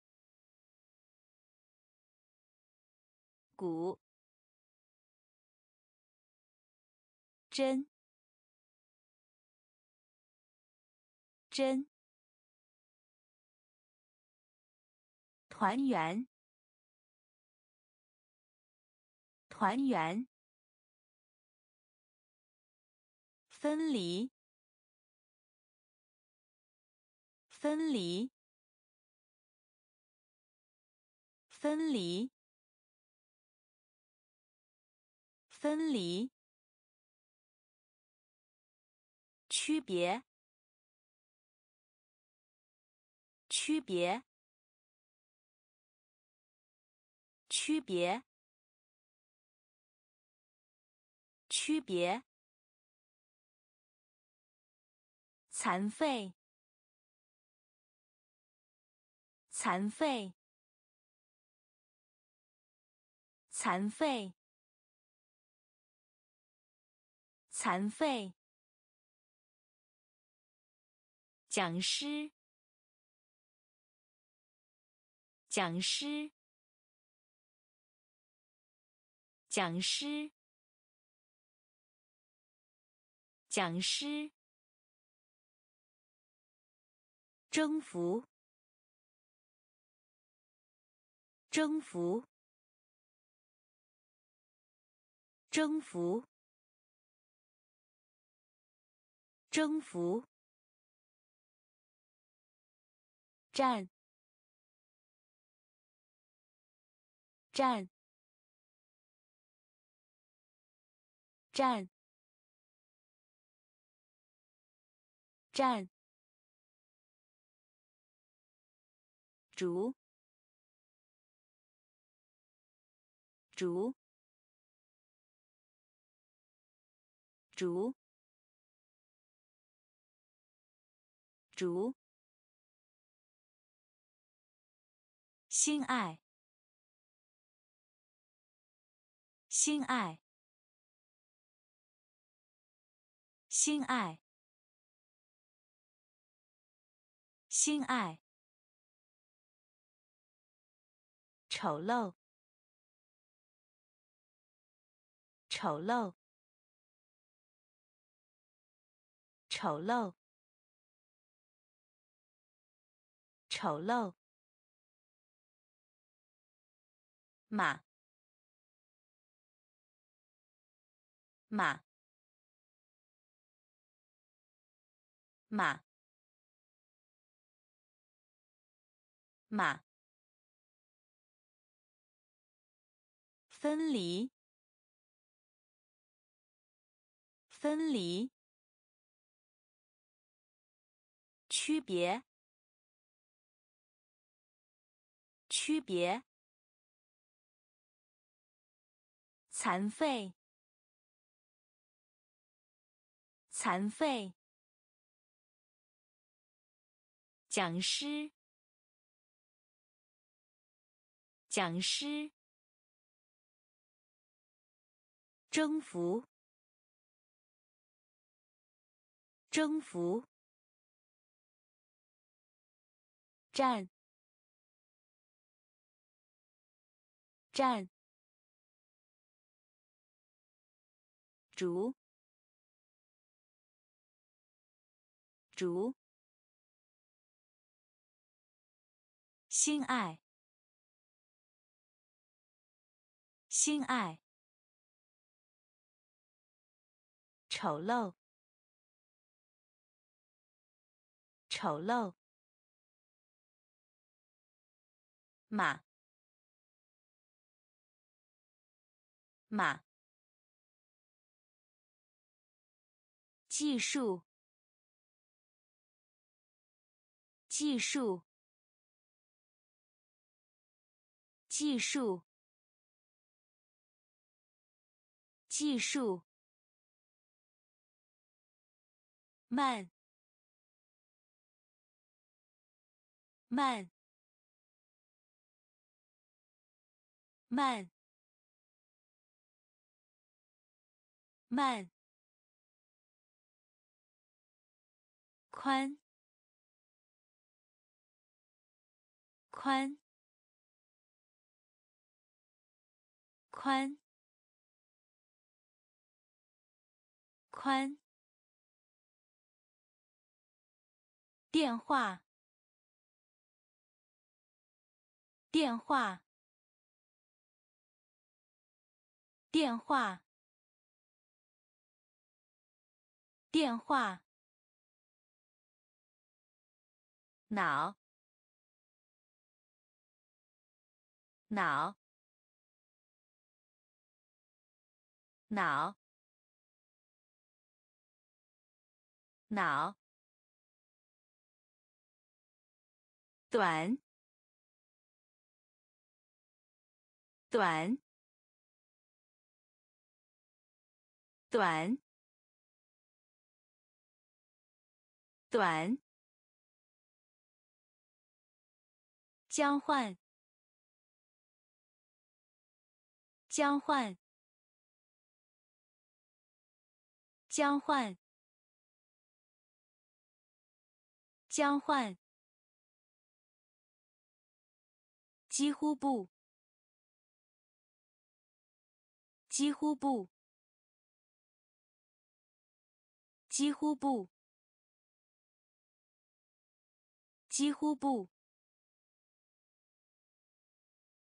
[SPEAKER 1] 鼓，针，针，团圆，团圆。分离，分离，分离，分离。区别，区别，区别，区别。残废，残废，残废，残废。讲师，讲师，讲师，讲师。征服，征服，征服，征服。战，战，战，战。竹，竹，竹，竹，心爱，心爱，心爱，心爱，丑陋，丑陋，丑陋，丑陋，马，马。马，马，分离，分离，区别，区别，残废，残废。讲师，讲师，征服，征服，战，战，竹，竹。心爱，心爱，丑陋，丑陋，马，马，技术，技术。技术，技术，慢，慢，慢，慢，宽，宽。宽，宽。电话，电话，电话，电话。脑，脑。脑，脑，短，短，短，短，交换，交换。交换，交换，几乎不，几乎不，几乎不，几乎不，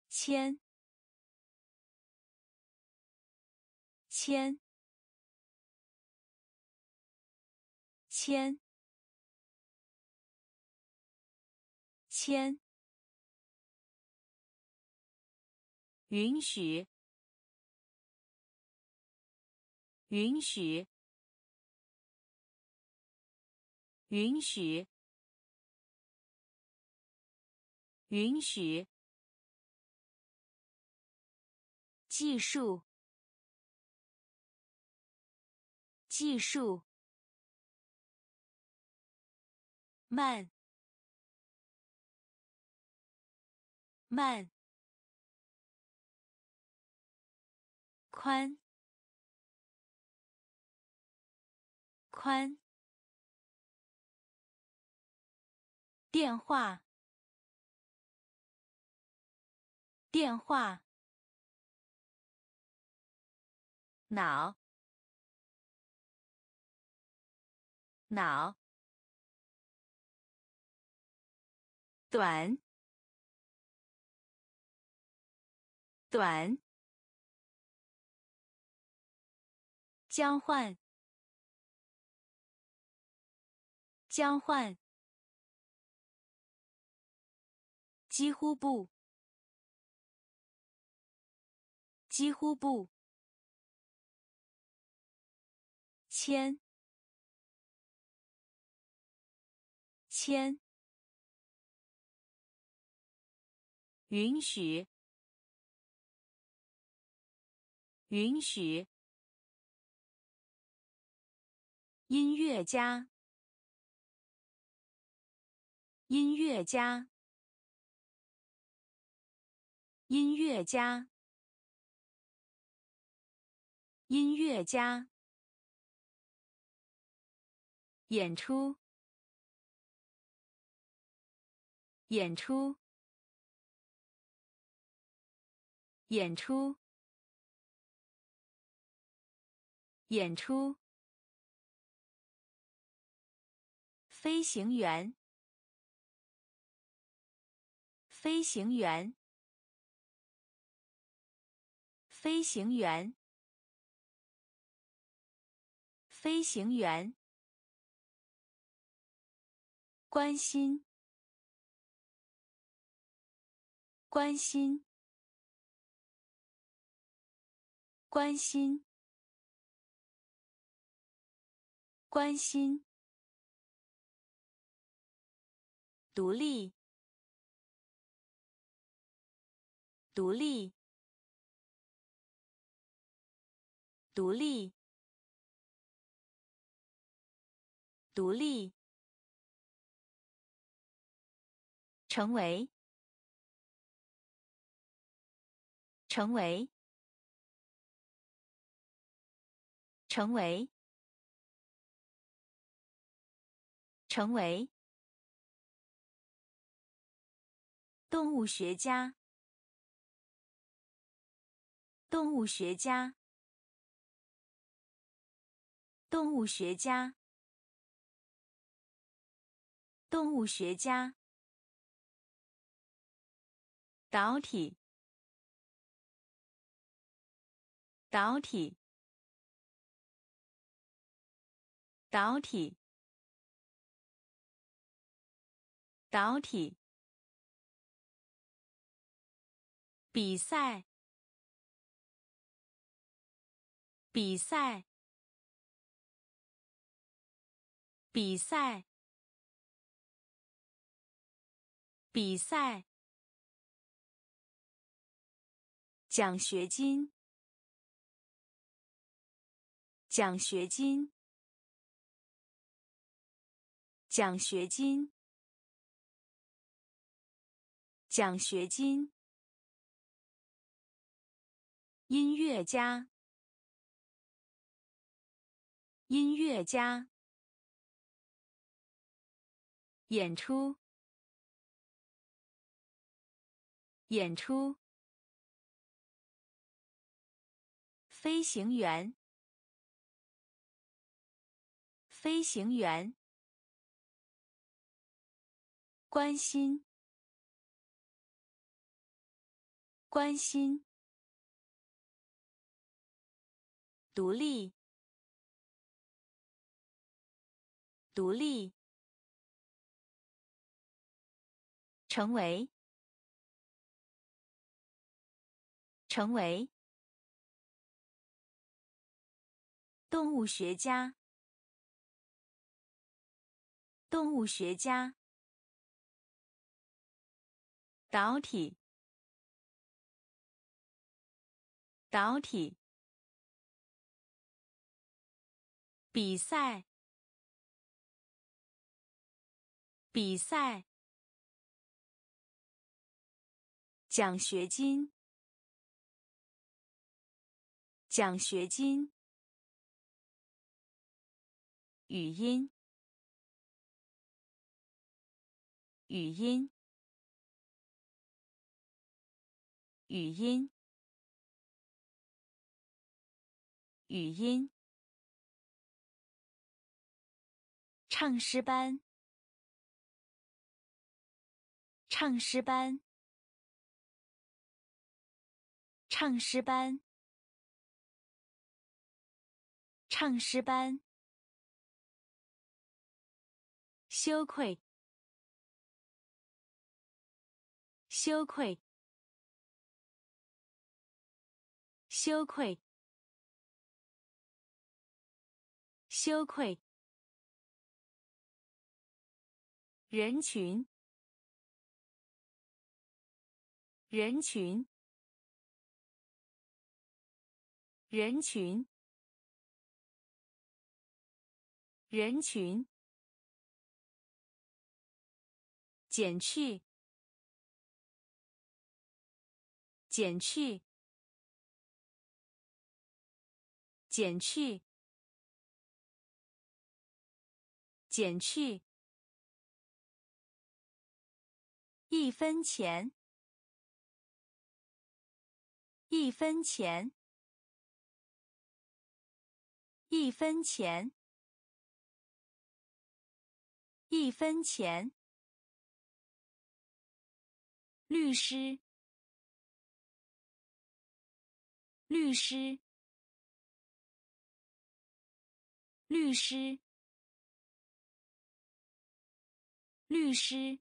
[SPEAKER 1] 签，签。签，签，允许，允许，允许，允许，计数，计数。慢，慢，宽，宽，电话，电话，脑，脑，短，短。交换，交换，几乎不，几乎不，签，签，允许，允许。音乐家，音乐家，音乐家，音乐家，演出，演出，演出，演出。飞行员，飞行员，飞行员，飞行员，关心，关心，关心，关心。独立，独立，独立，独立，成为，成为，成为，成为。动物学家，动物学家，动物学家，动物学家。导体，导体，导体，导体。比赛，比赛，比赛，比赛。奖学金，奖学金，奖学金，奖学金。音乐家，音乐家，演出，演出，飞行员，飞行员，关心，关心。独立，独立，成为，成为，动物学家，动物学家，导体，导体。比赛，比赛，奖学金，奖学金，语音，语音，语音，语音。唱诗班，唱诗班，唱诗班，唱诗班。羞愧，羞愧，羞愧，羞愧。人群，人群，人群，人群。减去，减去，减去，减去。一分钱，一分钱，一分钱，一分钱。律师，律师，律师，律师。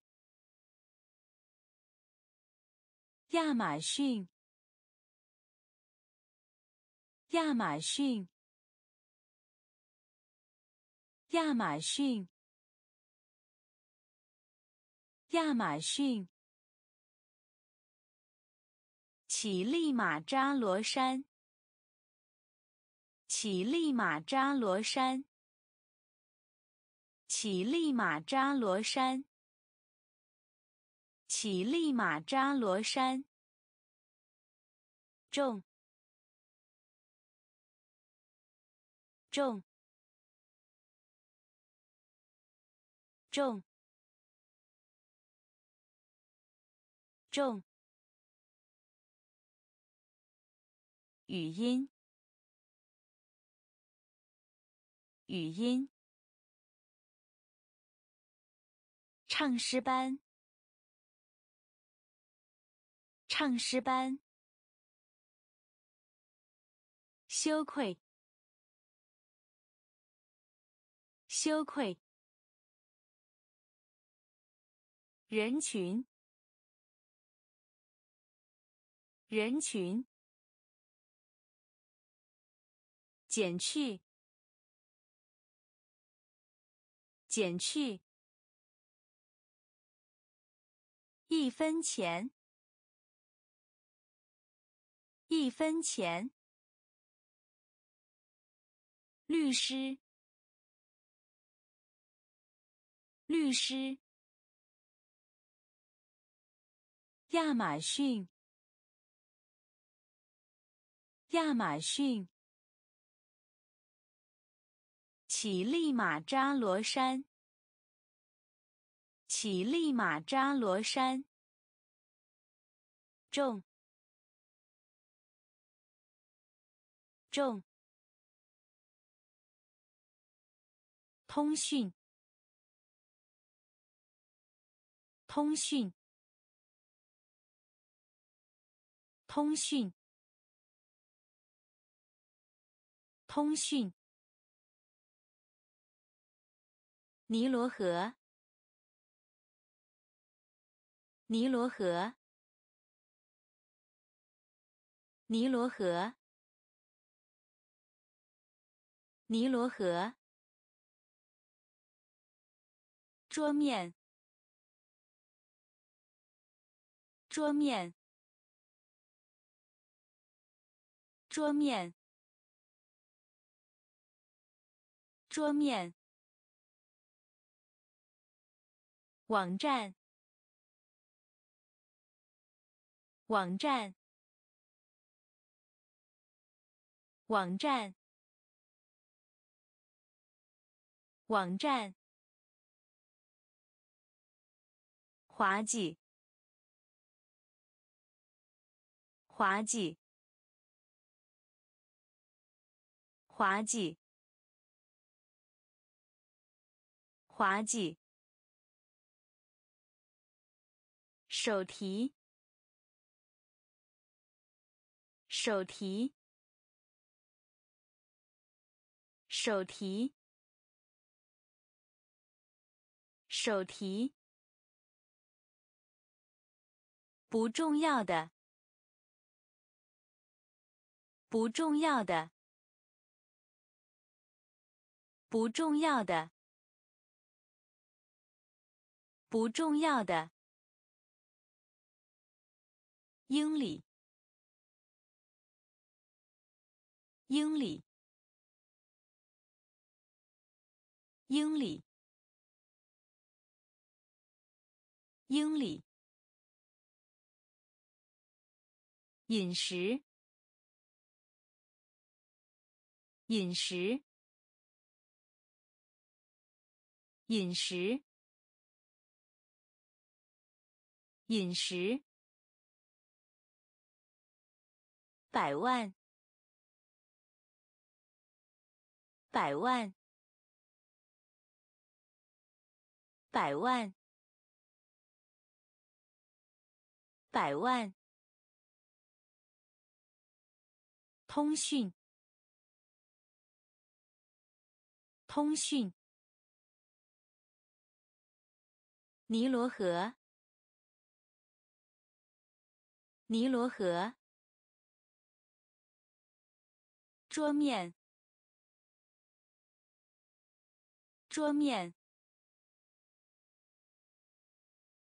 [SPEAKER 1] 亚马逊，亚马逊，亚马逊，亚马逊。乞力马扎罗山，乞力马扎罗山，乞力马扎罗山。乞力马扎罗山，重，重，重，重。语音，语音，唱诗班。唱诗班，羞愧，羞愧，人群，人群，减去，减去，一分钱。一分钱。律师，律师。亚马逊，亚马逊。乞力马扎罗山，乞力马扎罗山。重。重通讯，通讯，通讯，通讯。尼罗河，尼罗河，尼罗河。尼罗河，桌面，桌面，桌面，桌面，网站，网站，网站。网站，滑稽，滑稽，滑稽，滑稽。手提，手提，手提，手提。不重要的，不重要的，不重要的，不重要的。英里，英里，英里，英里。饮食，饮食，饮食，饮食。百万，百万，百万，百万。通讯，通讯。尼罗河，尼罗河。桌面，桌面，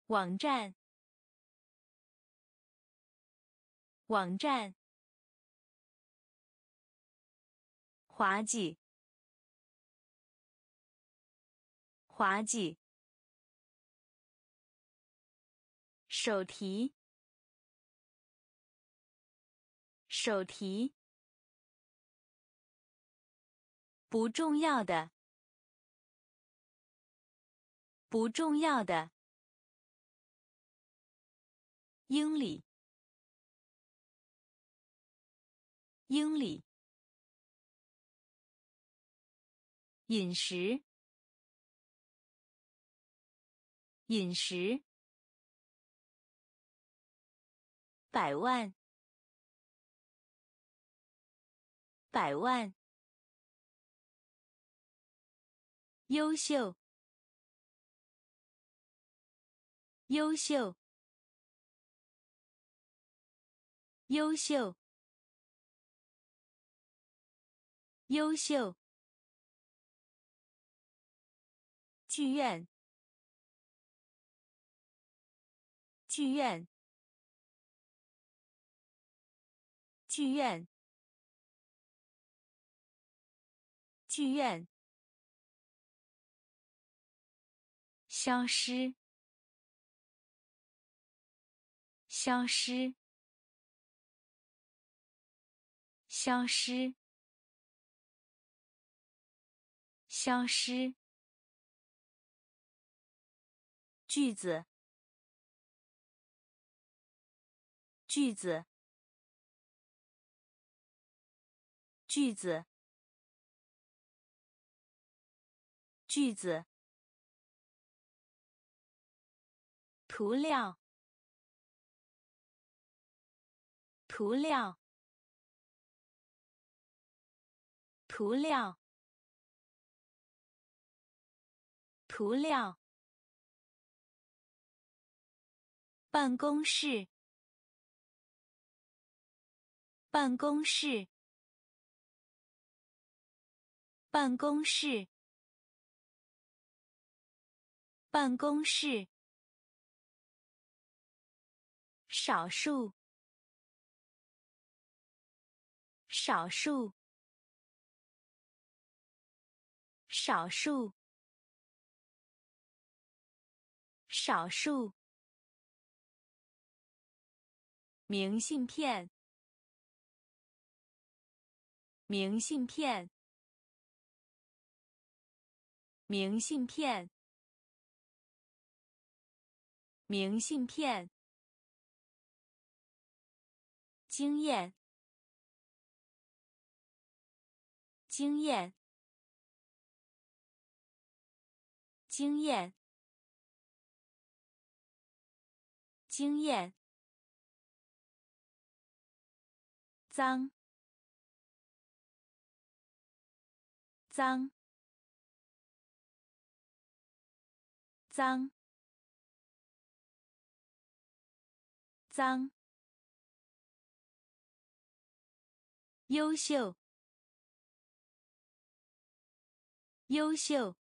[SPEAKER 1] 网站，网站，滑稽，滑稽，手提，手提。不重要的，不重要的。英里，英里。饮食，饮食。百万，百万。优秀，优秀，优秀，优秀。剧院，剧院，剧院，剧院。消失，消失，消失，消失。句子，句子，句子，句子。涂料，涂料，涂料，涂料。办公室，办公室，办公室，办公室。少数，少数，少数，少数。明信片，明信片，明信片，明信片，经验，经验，经验，经验。脏，脏，脏，脏，优秀，优秀，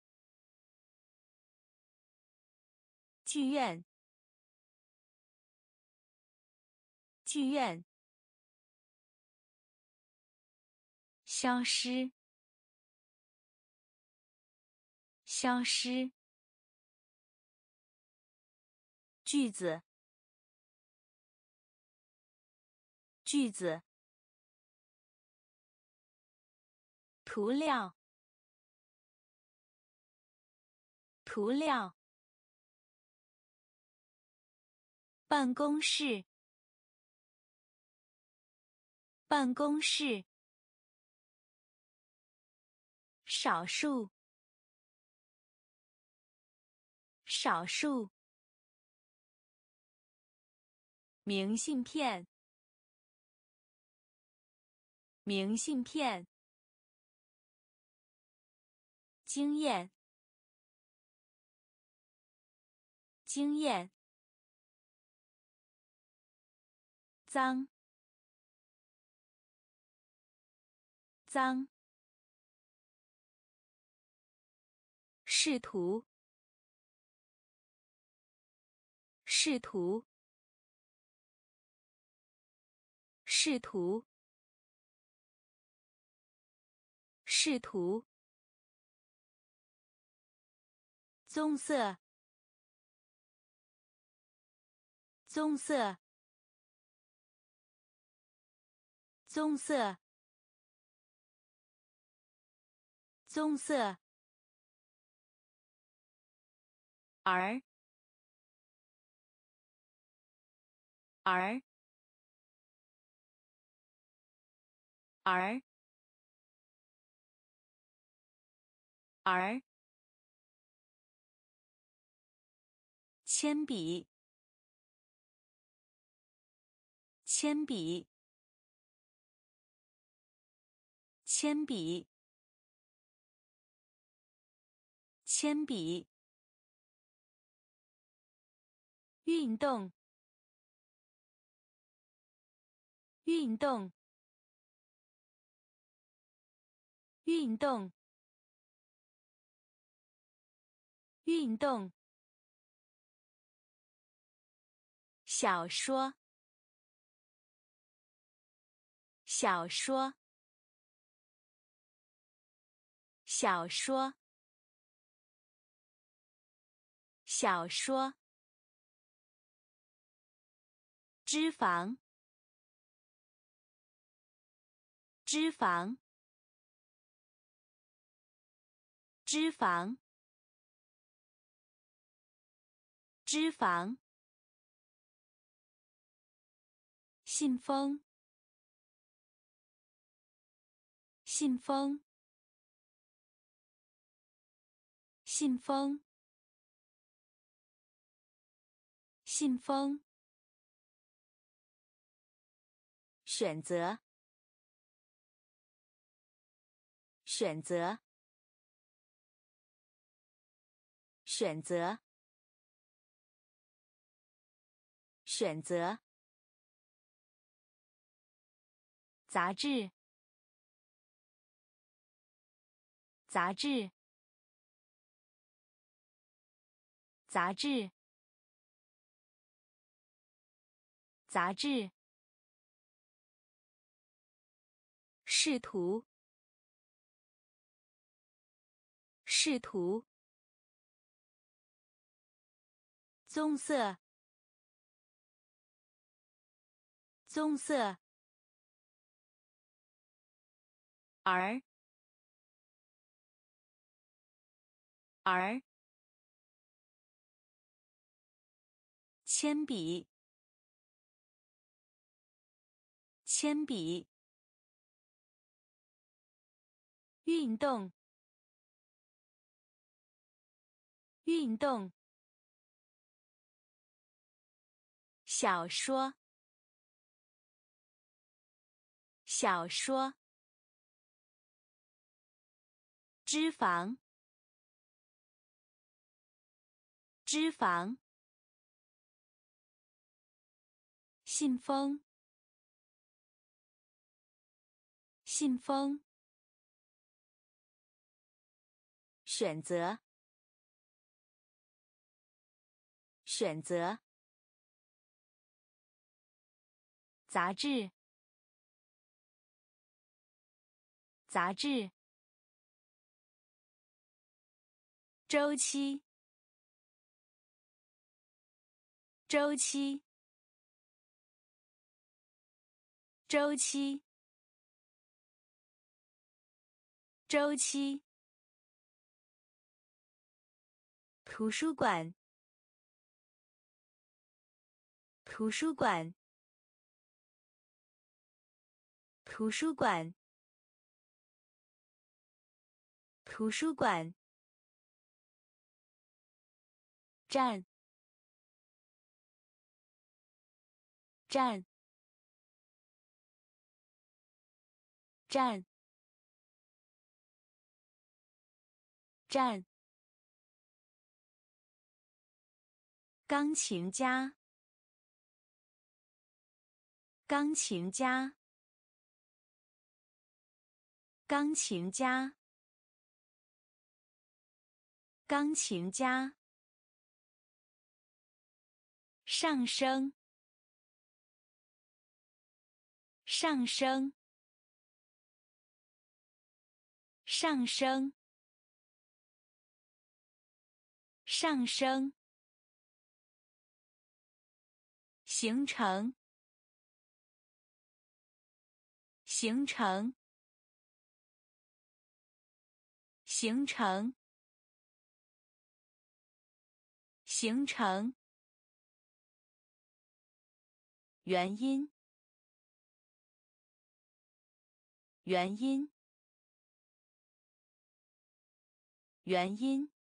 [SPEAKER 1] 剧院，剧院。消失，消失。句子，句子。涂料，涂料。办公室，办公室。少数，少数。明信片，明信片。经验，经验。脏，脏。试图，试图，试图，试图。棕色，棕色，棕色，棕色。而，而，而，而，铅笔，铅笔，铅笔，铅笔。运动，运动，运动，运动。小说，小说，小说，小说。脂肪，脂肪，脂肪，脂肪。信封，信封，信封，信封。选择，选择，选择，选择。杂志，杂志，杂志，杂志。试图，试图。棕色，棕色。而，而，铅笔，铅笔，运动，运动，小说，小说。脂肪，脂肪，信封，信封，选择，选择，杂志，杂志。周期，周期，周期，周期。图书馆，图书馆，图书馆，图书馆。站，站，站，站。钢琴家，钢琴家，钢琴家，钢琴家。上升，上升，上升，上升，形成，形成，形成，形成。原因，原因，原因，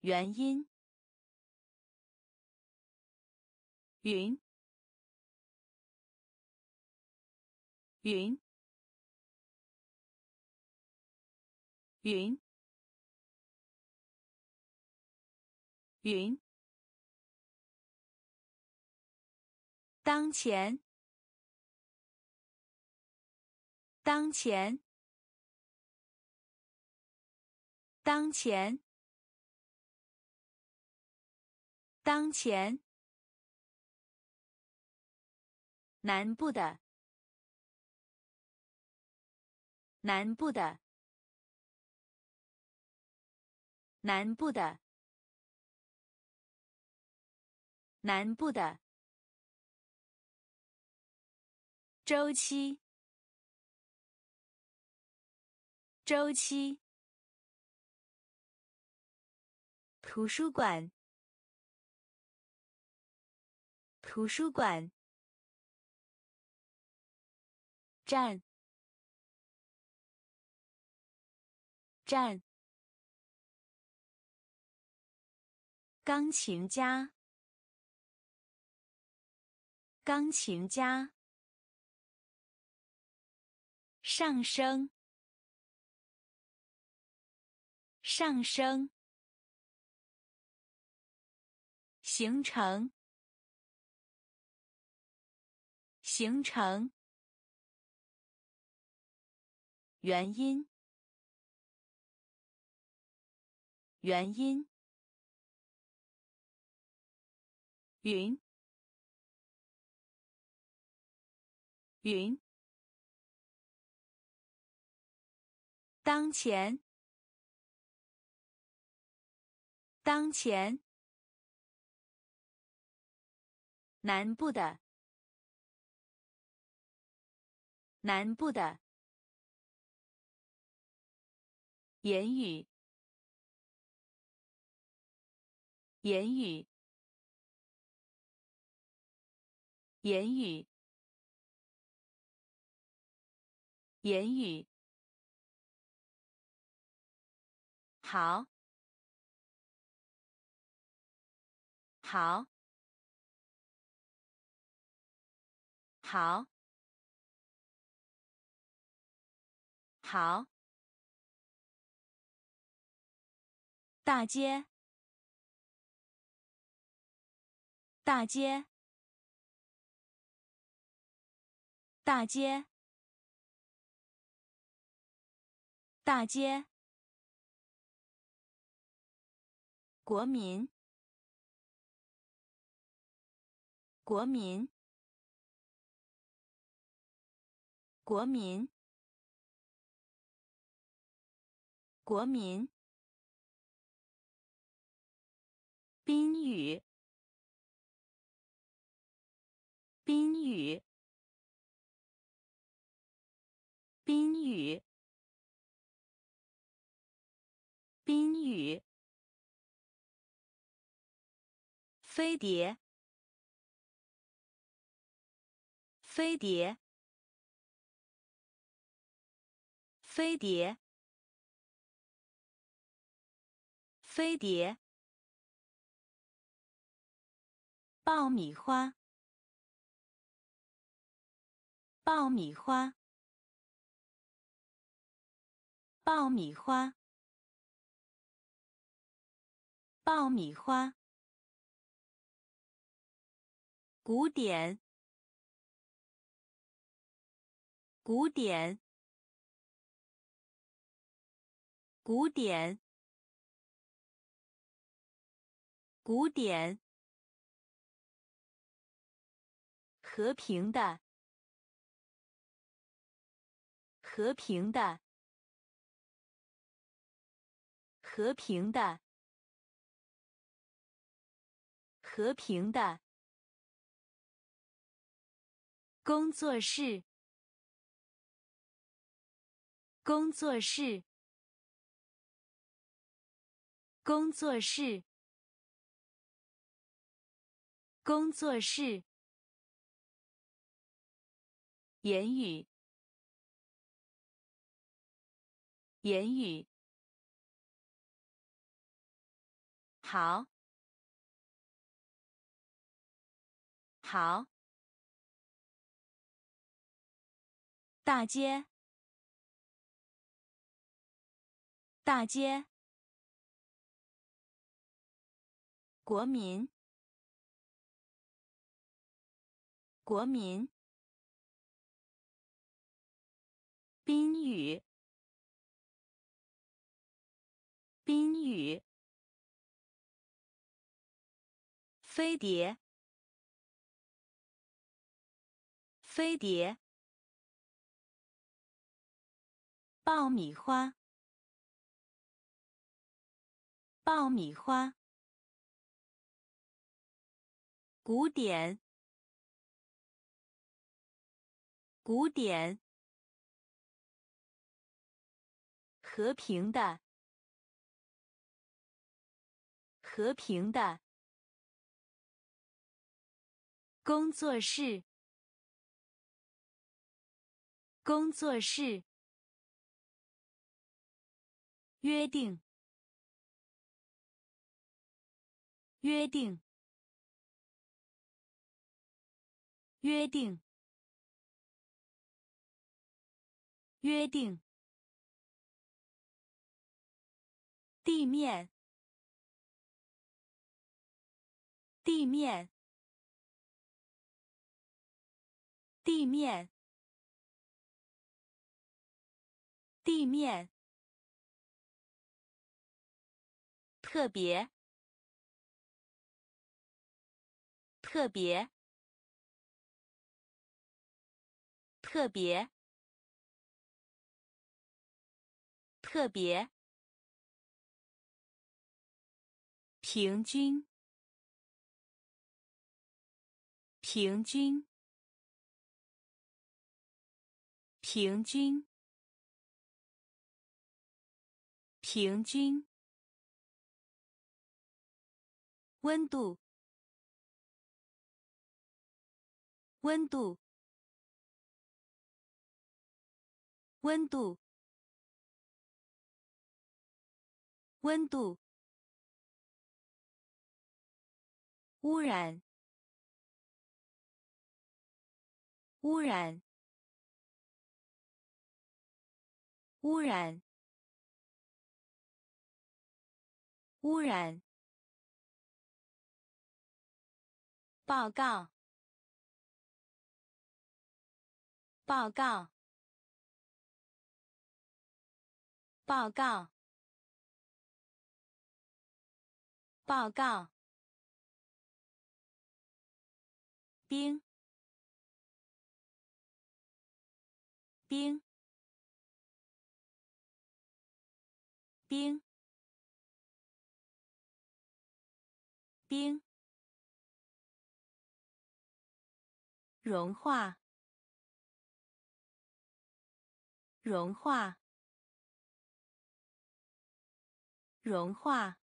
[SPEAKER 1] 原因。云，云，云，云。当前，当前，当前，当前。南部的，南部的，南部的，南部的。周期，周期。图书馆，图书馆。站，站。钢琴家，钢琴家。上升，上升，形成，形成，原因，原因，云，云。当前，当前，南部的，南部的，言语，言语，言语，言语。好，好，好，好。大街，大街，大街，大街。国民，国民，国民，国民。宾语，宾语，宾语，宾语。飞碟，飞碟，飞碟，飞碟。爆米花，爆米花，爆米花，爆米花。古典，古典，古典，古典。和平的，和平的，和平的，和平的。工作室，工作室，工作室，工作室。言语，言语，好，好，大街，大街，国民，国民。宾语，宾语。飞碟，飞碟。爆米花，爆米花。古典，古典。和平的，和平的。工作室，工作室。约定，约定，约定，约定。地面，地面，地面，地面，特别，特别，特别，特别。平均，平均，平均，平均。温度。温度。温度。温度。污染。污染。污染。污染。报告。报告。报告。报告。冰。冰。冰。冰。融化。融化。融化。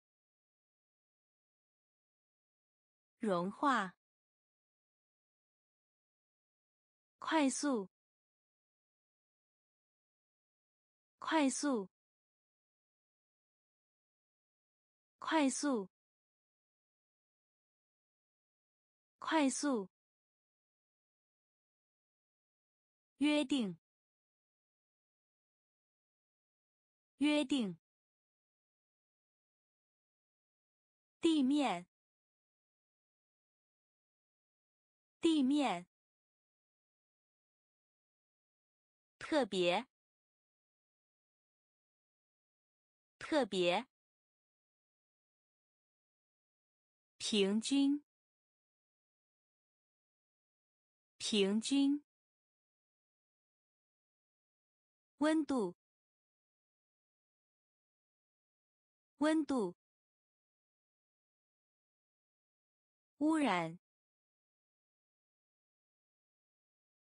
[SPEAKER 1] 融化。快速。快速。快速。快速。约定。约定。地面。地面。特别。特别。平均。平均。温度。温度。污染。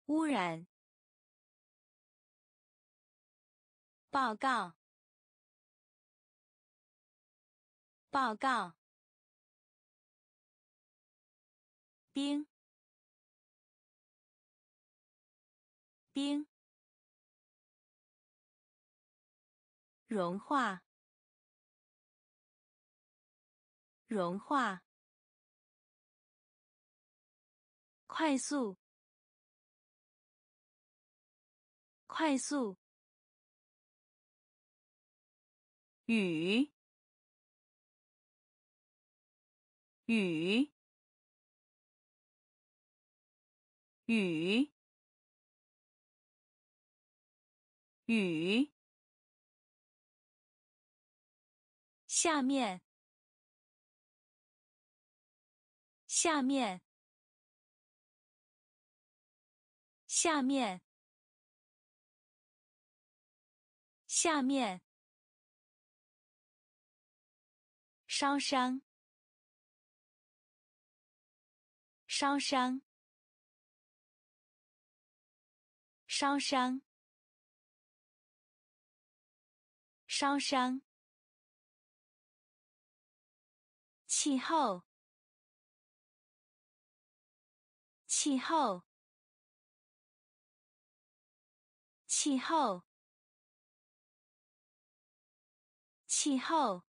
[SPEAKER 1] 污染报告报告冰冰融化融化。快速快速。雨。雨。雨。雨。下面。下面。下面。下面烧伤，烧伤，烧伤，烧伤。气候，气候，气候，气候。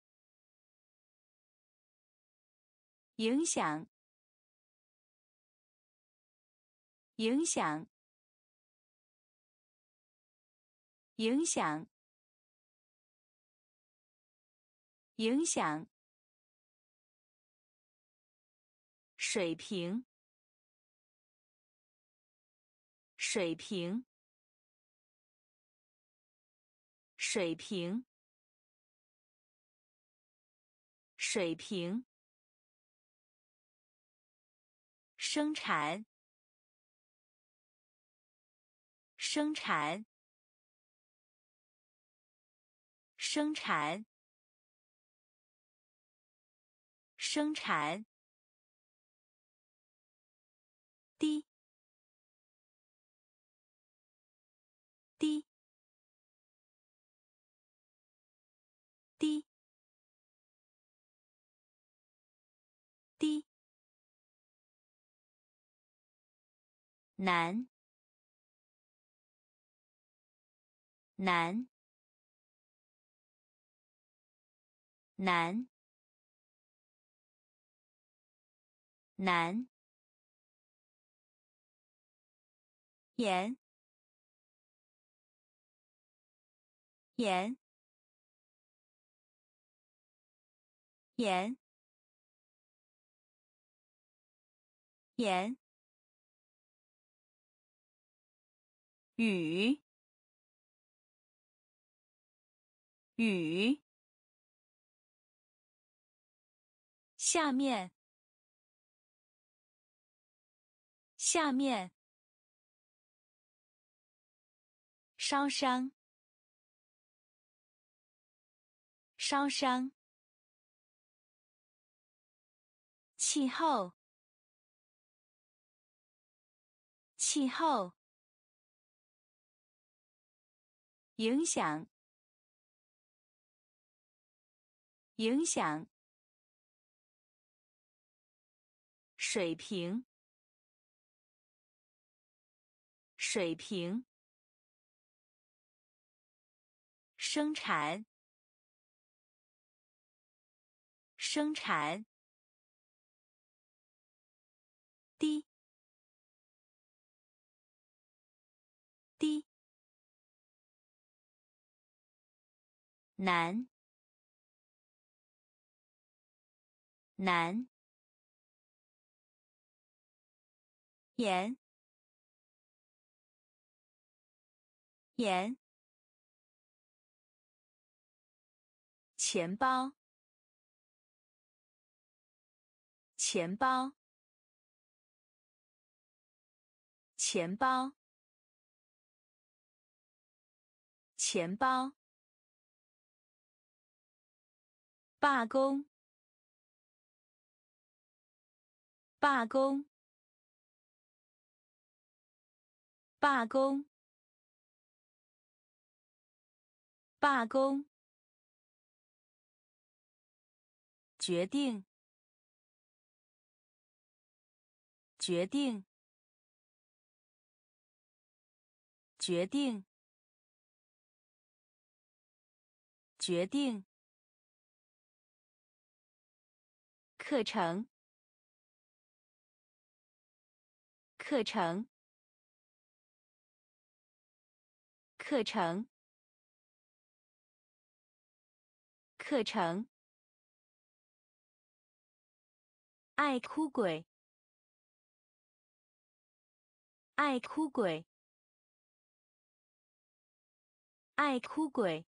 [SPEAKER 1] 影响，影响，影响，影响。水平，水平，水平，水平。生产，生产，生产，生产。低，低，难，难，难，难，盐，盐，盐，盐。雨，雨，下面，下面，烧伤，烧伤，气候，气候。影响，影响，水平，水平，生产，生产，低，男，男，盐，盐，钱包，钱包，钱包，钱包。罢工！罢工！罢工！罢工！决定！决定！决定！决定！课程，课程，课程，课程。爱哭鬼，爱哭鬼，爱哭鬼，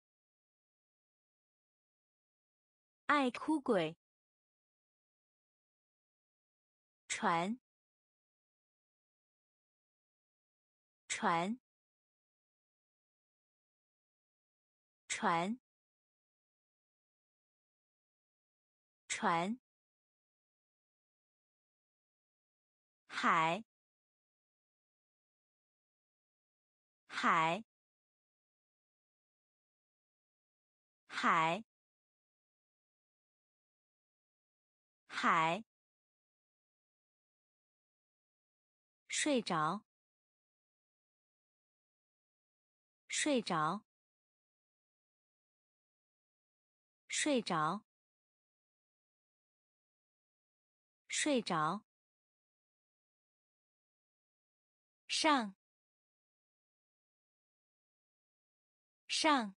[SPEAKER 1] 爱哭鬼。船，船，船，船，海，海，海，海。睡着，睡着，睡着，睡着。上，上，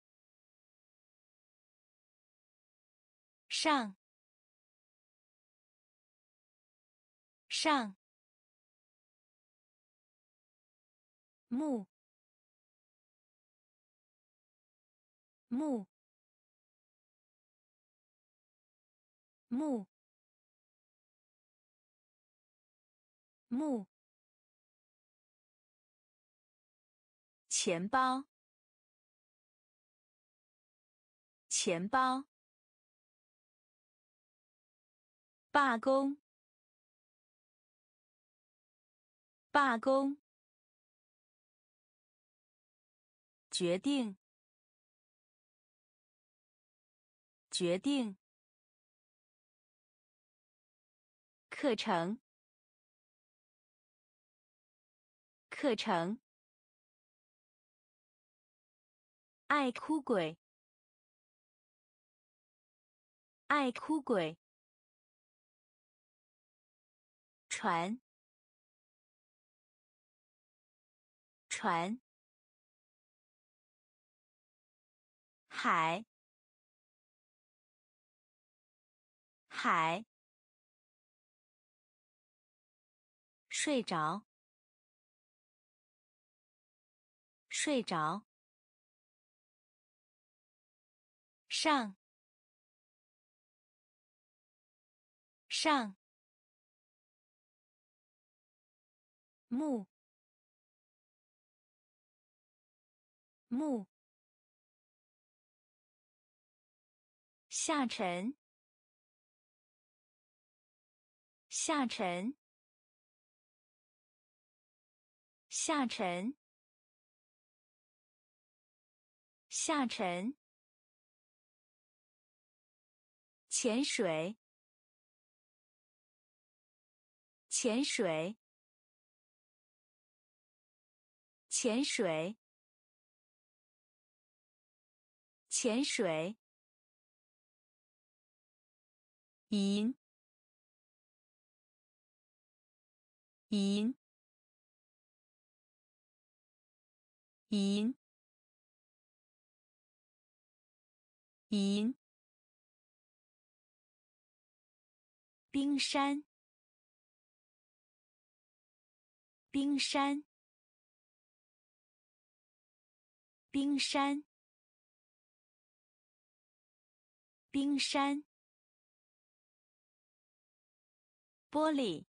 [SPEAKER 1] 上，上。木木木木。钱包钱包罢工罢工。决定，决定。课程，课程。爱哭鬼，爱哭鬼。船，船。海，海。睡着，睡着。上，上。木，木。下沉，下沉，下沉，下沉。潜水，潜水，潜水，潜水。银，银，银，银。冰山，冰山，冰山，冰山。玻璃，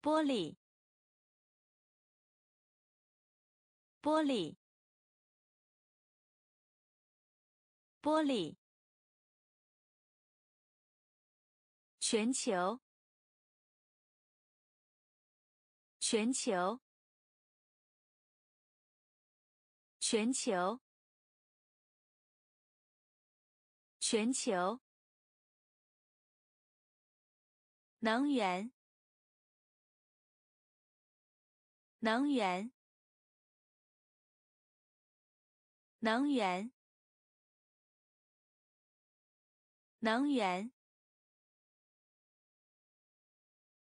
[SPEAKER 1] 玻璃，玻璃，玻璃。全球，全球，全球，全球。能源，能源，能源，能源。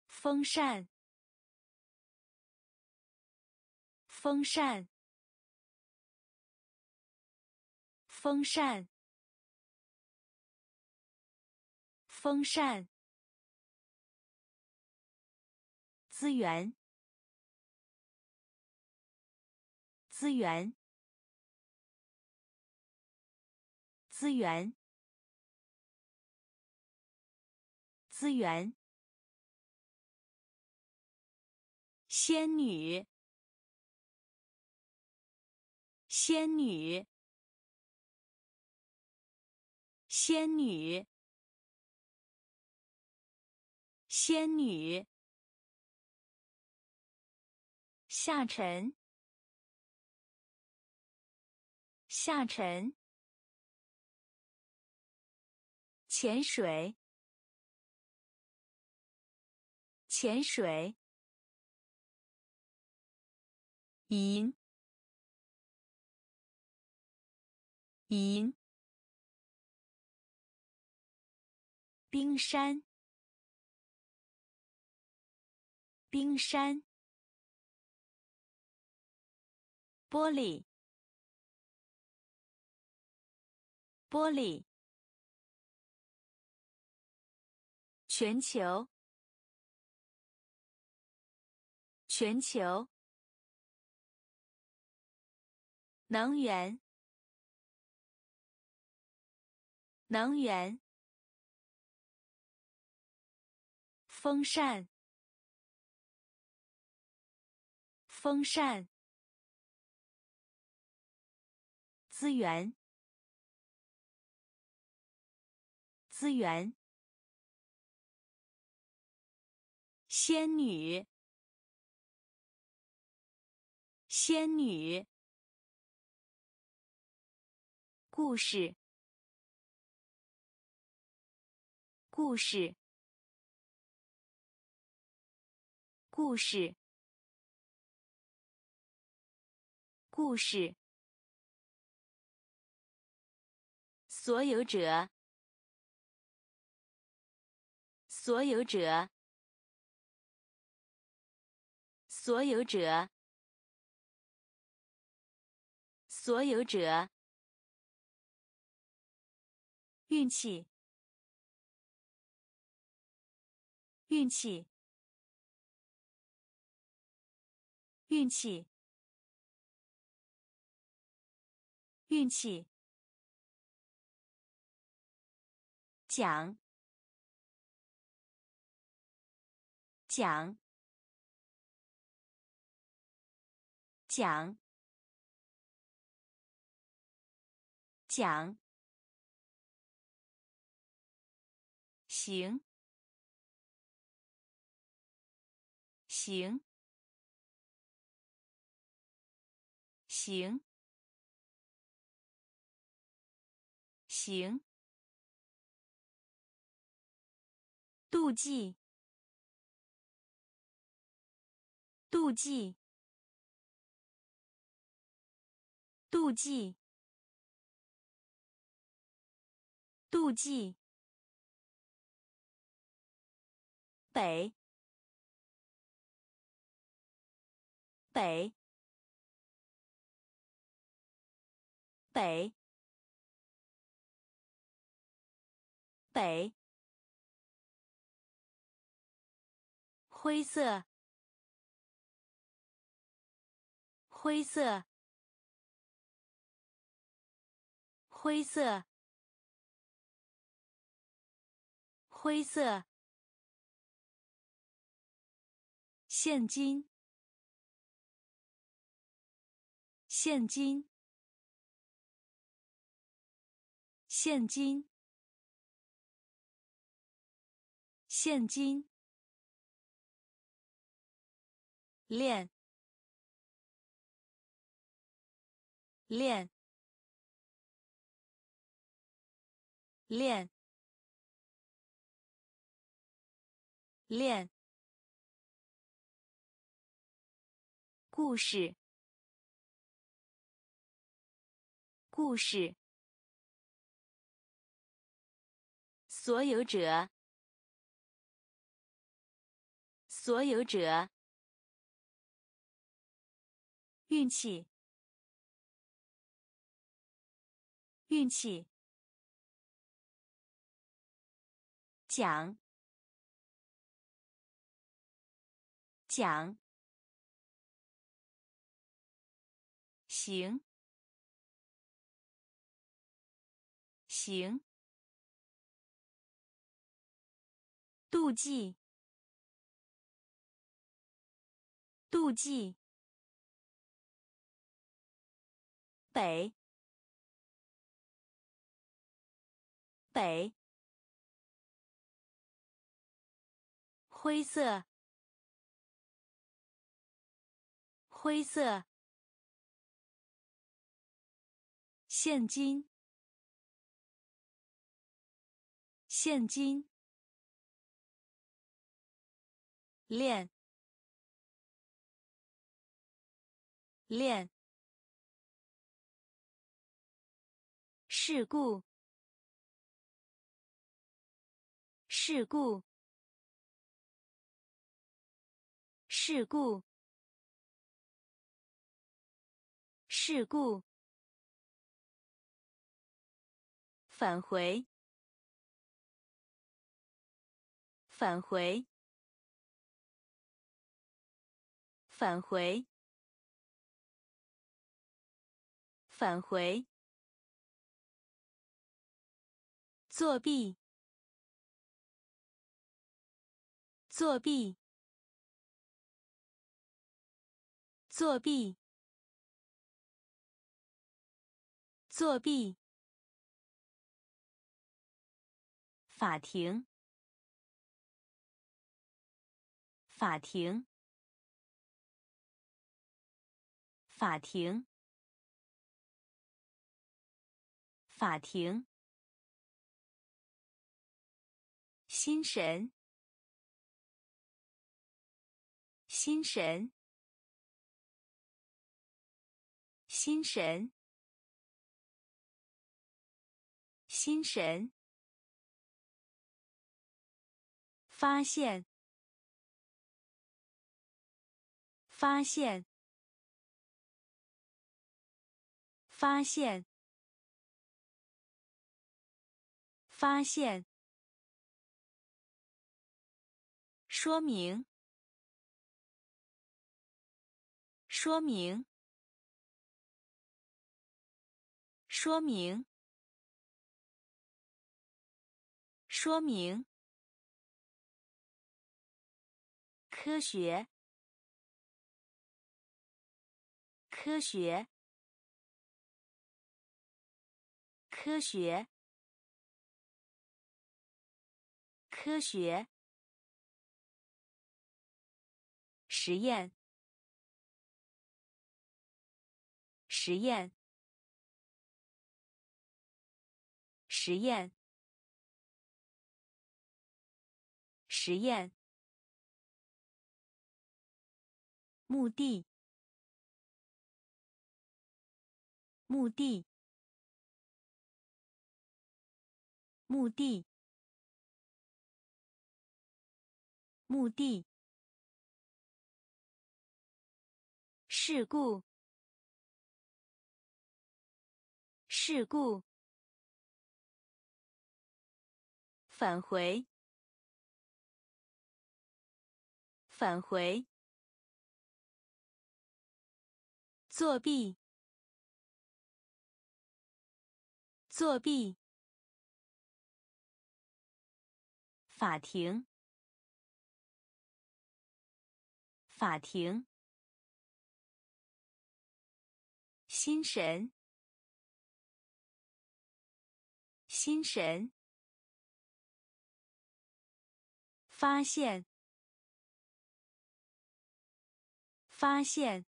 [SPEAKER 1] 风扇，风扇，风扇，风扇。资源，资源，资源，资源。仙女，仙女，仙女，仙女。下沉，下沉。潜水，潜水。银，银。冰山，冰山。玻璃，玻璃。全球，全球。能源，能源。风扇，风扇。资源，资源。仙女，仙女。故事，故事，故事，故事。所有者，所有者，所有者，所有者。运气，运气，运气，运气。讲，讲，讲，讲。行，行，行，行。妒忌，妒忌，妒忌，妒忌。北，北，北，北。灰色，灰色，灰色，灰色。现金，现金，现金，现金。练，练，练，练。故事，故事。所有者，所有者。运气，运气。讲，讲。行，行。妒忌，妒忌。北，北。灰色，灰色。现金，现金。练，练。事故，事故，事故，事故。返回，返回，返回，返回。作弊，作弊，作弊，作弊。法庭，法庭，法庭，法庭。心神，心神，心神，心神，发现，发现，发现，发现，说明。说明，说明，说明，科学，科学，科学，科学，实验。实验，实验，实验。目的，目的，目的，目的。事故。事故，返回，返回，作弊，作弊，法庭，法庭，心神。心神，发现，发现，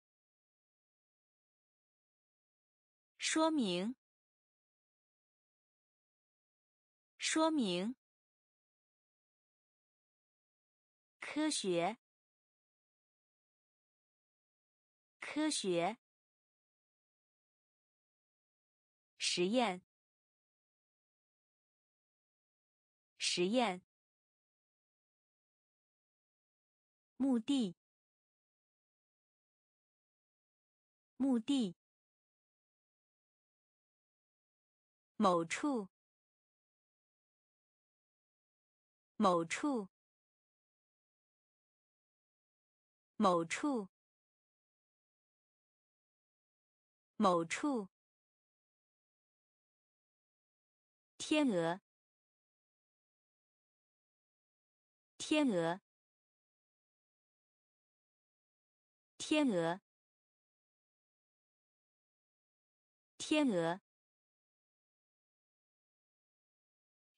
[SPEAKER 1] 说明，说明，科学，科学，实验。实验。目的，目的，某处，某处，某处，某处，天鹅。天鹅，天鹅，天鹅，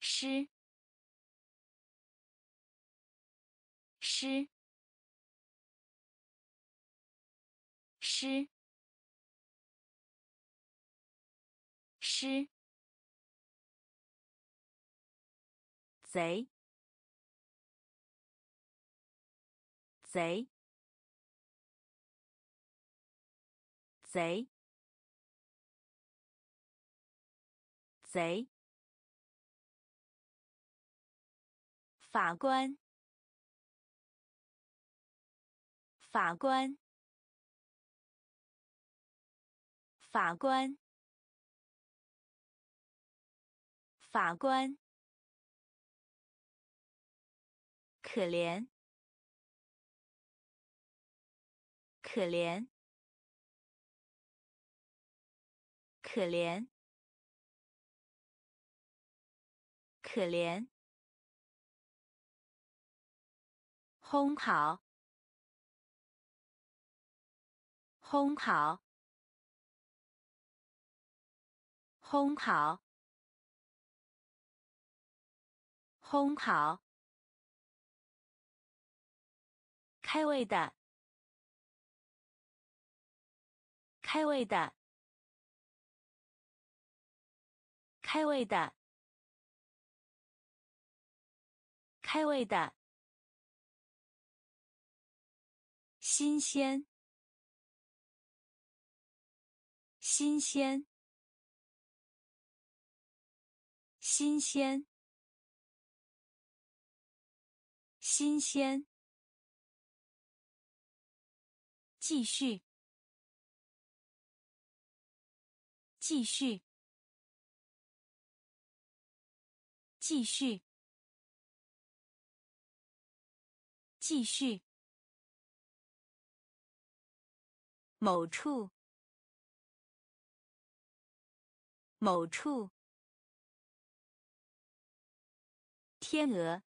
[SPEAKER 1] 诗，诗，诗，诗，贼。贼，贼，贼！法官，法官，法官，法官，可怜。可怜，可怜，可怜。烘烤，烘烤，烘烤，烘烤。开胃的。开胃的，开胃的，开胃的。新鲜，新鲜，新鲜，新鲜。继续，继续，继续，继续。某处，某处。天鹅，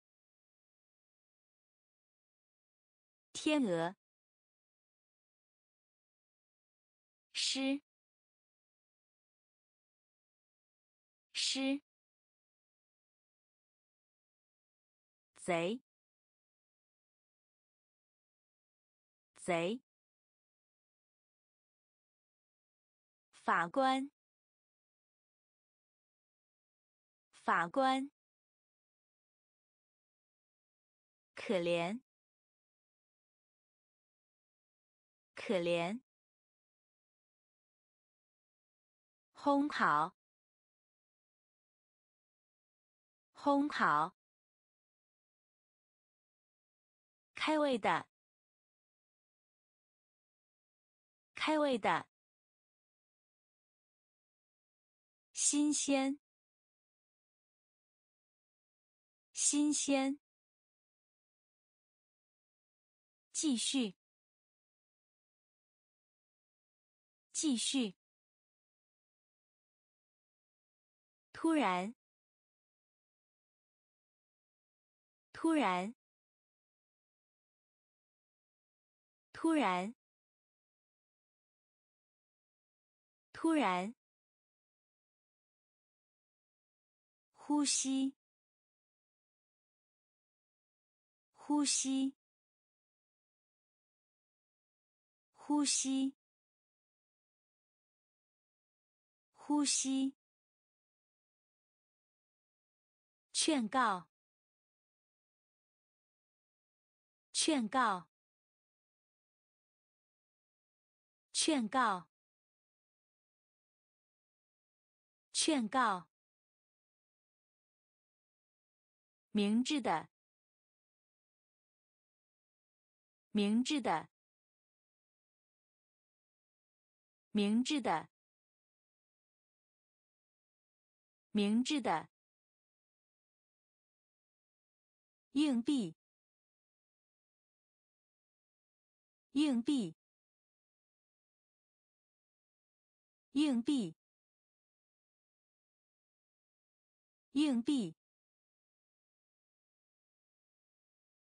[SPEAKER 1] 天鹅。诗，诗。贼，贼。法官，法官。可怜，可怜。烘烤，烘烤。开胃的，开胃的。新鲜，新鲜。继续，继续。突然，突然，突然，突然。呼吸，呼吸，呼吸，呼吸。劝告，劝告，劝告，劝告。明智的，明智的，明智的，明智的。硬币，硬币，硬币，硬币。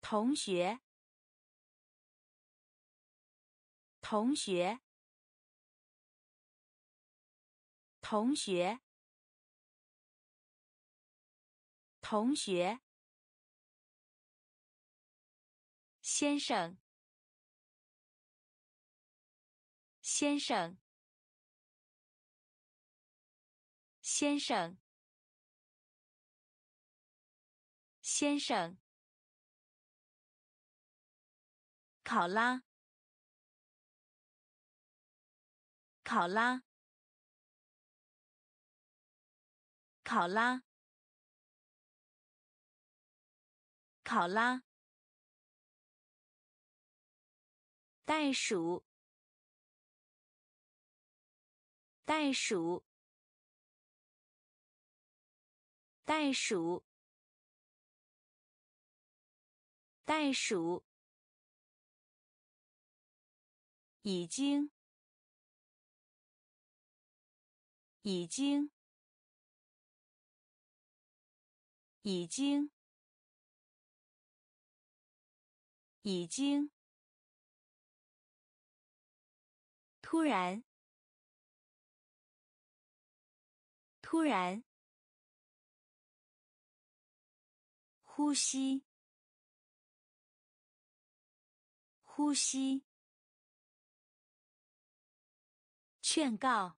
[SPEAKER 1] 同学，同学，同学，同学。先生，先生，先生，先生。考拉，考拉，考拉，考拉。袋鼠，袋鼠，袋鼠，袋鼠。已经，已经，已经，已经。突然，突然，呼吸，呼吸。劝告，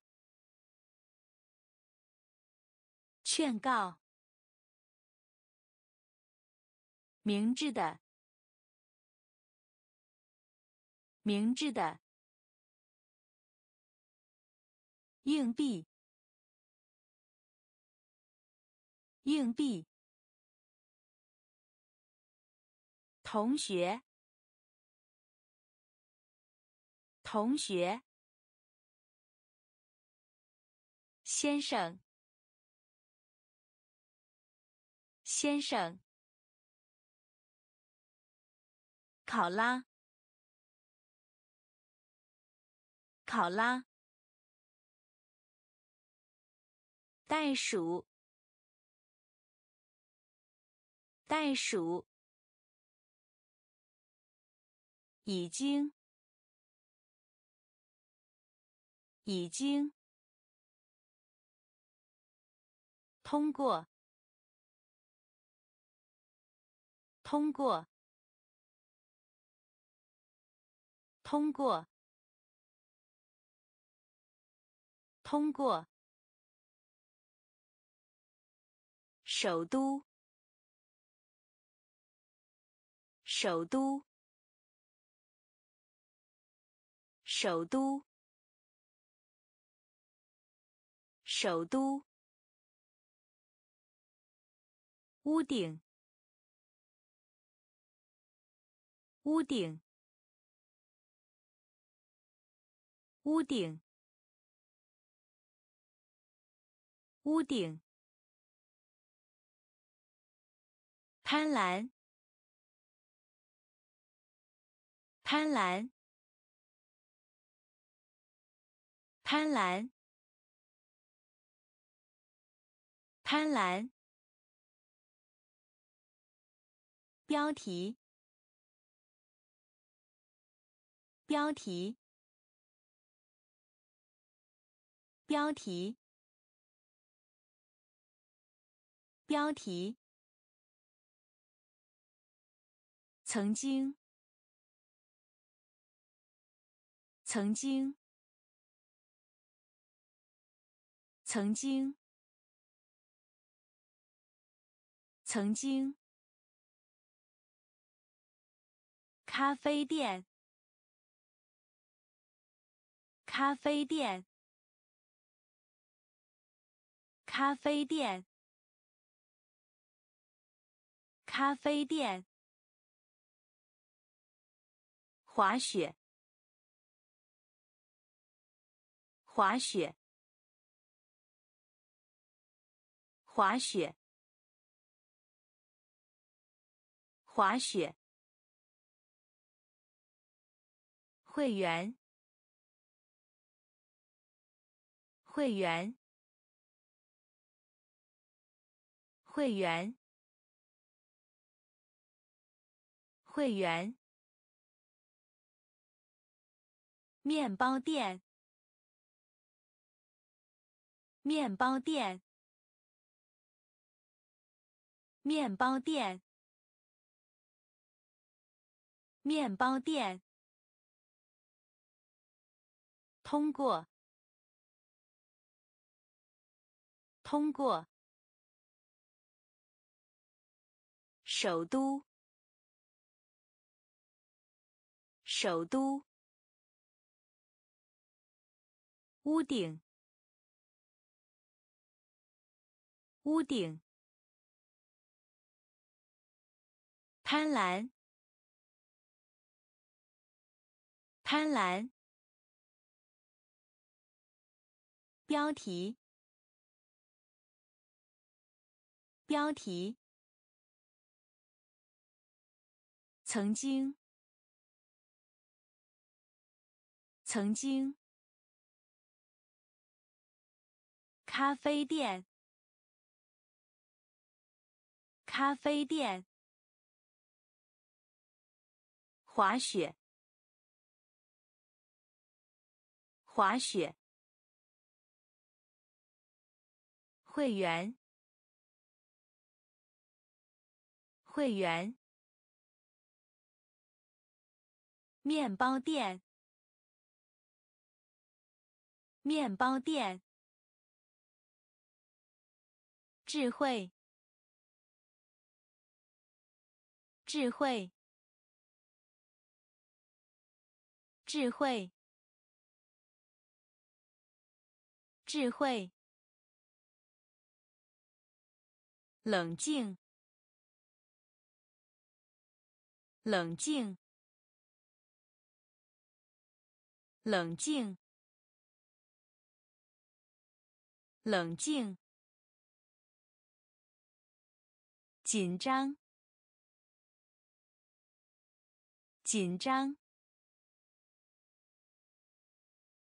[SPEAKER 1] 劝告。明智的，明智的硬币，硬币。同学，同学，先生，先生，考拉，考拉，袋鼠，袋鼠。已经，已经。通过，通过，通过，通过。首都，首都。首都，首都，屋顶，屋顶，屋顶，屋顶，贪婪，贪婪。贪婪，贪婪。标题，标题，标题，标题。曾经，曾经。曾经，曾经，咖啡店，咖啡店，咖啡店，咖啡店，滑雪，滑雪。滑雪，滑雪。会员，会员，会员，会员。面包店，面包店。面包店，面包店。通过，通过。首都，首都。屋顶，屋顶。贪婪，贪婪。标题，标题。曾经，曾经。咖啡店，咖啡店。滑雪，滑雪。会员，会员。面包店，面包店。智慧，智慧。智慧，智慧，冷静，冷静，冷静，冷静，紧张，紧张。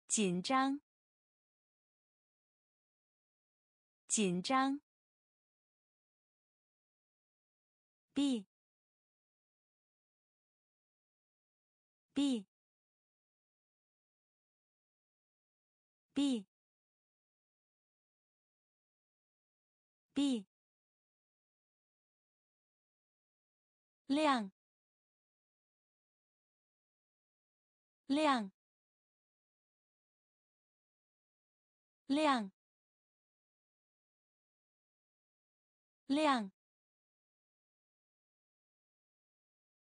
[SPEAKER 1] 紧张，紧张。B，B，B，B 亮，亮。亮，亮。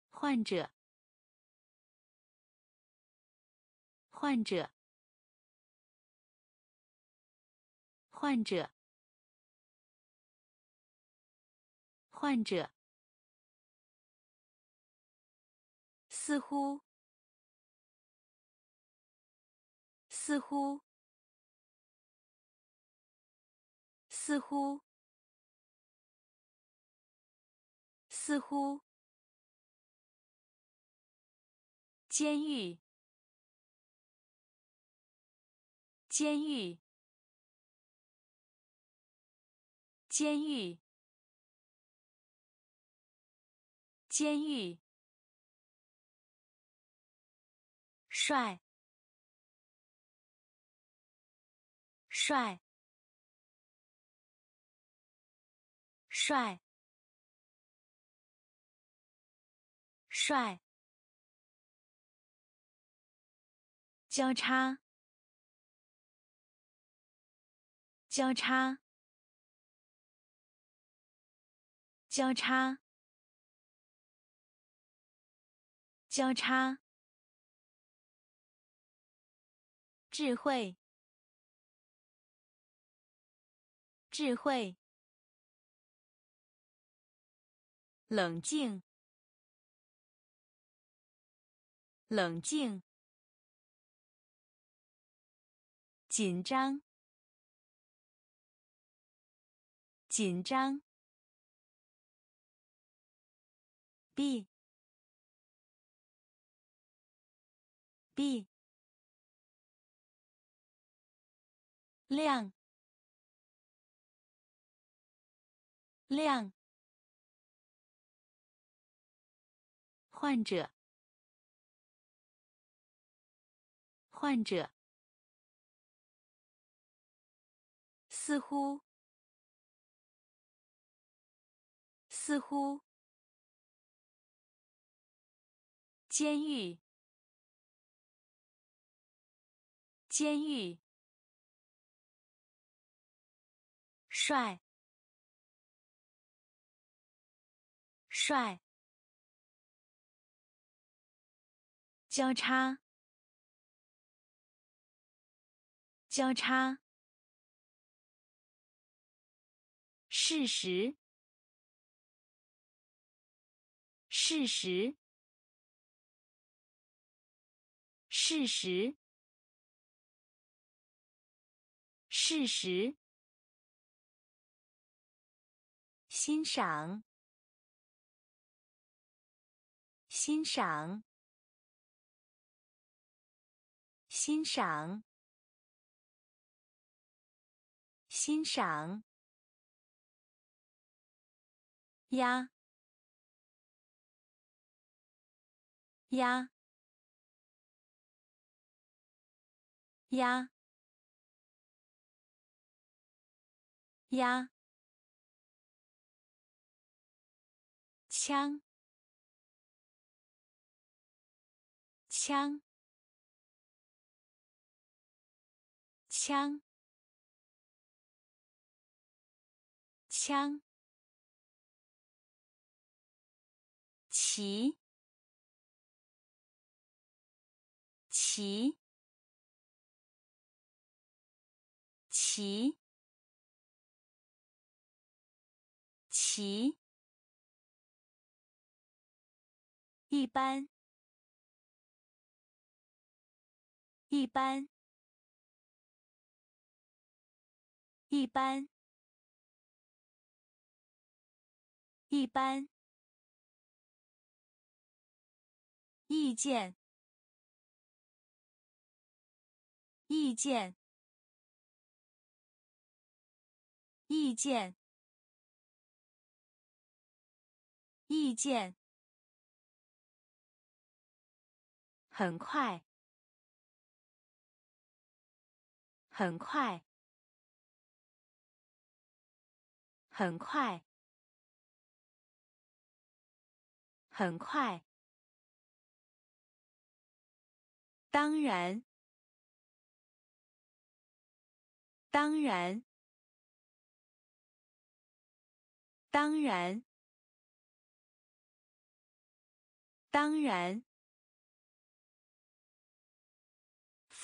[SPEAKER 1] 患者，患者，患者，患者。似乎，似乎。似乎，似乎，监狱，监狱，监狱，监狱，帅，帅。帅，帅，交叉，交叉，交叉，交叉，智慧，智慧。冷静，冷静，紧张，紧张。b，b，亮，亮。患者，患者，似乎，似乎，监狱，监狱，帅，帅。交叉，交叉。事实，事实，事实，事实。欣赏，欣赏。欣赏，欣赏。压，压，压，压。枪，枪。枪，枪，骑，齐，齐，齐。一般，一般，一般，一般。意见，意见，意见，意见。很快，很快，很快，很快。当然，当然，当然，当然。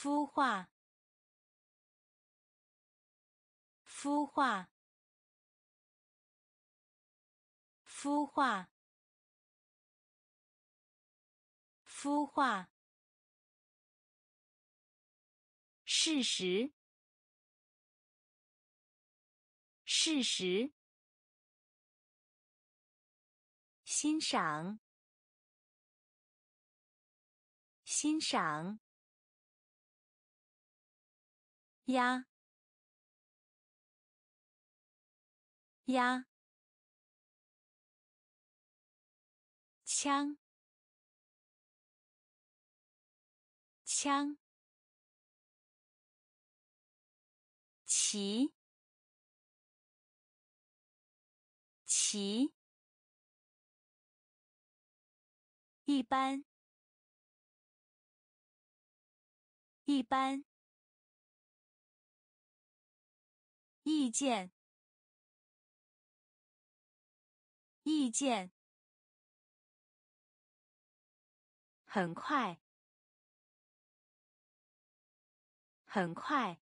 [SPEAKER 1] 孵化，孵化，孵化，孵化。事实，事实。欣赏，欣赏。压，压，枪，枪，齐，齐，一般，一般。意见，意见，很快，很快。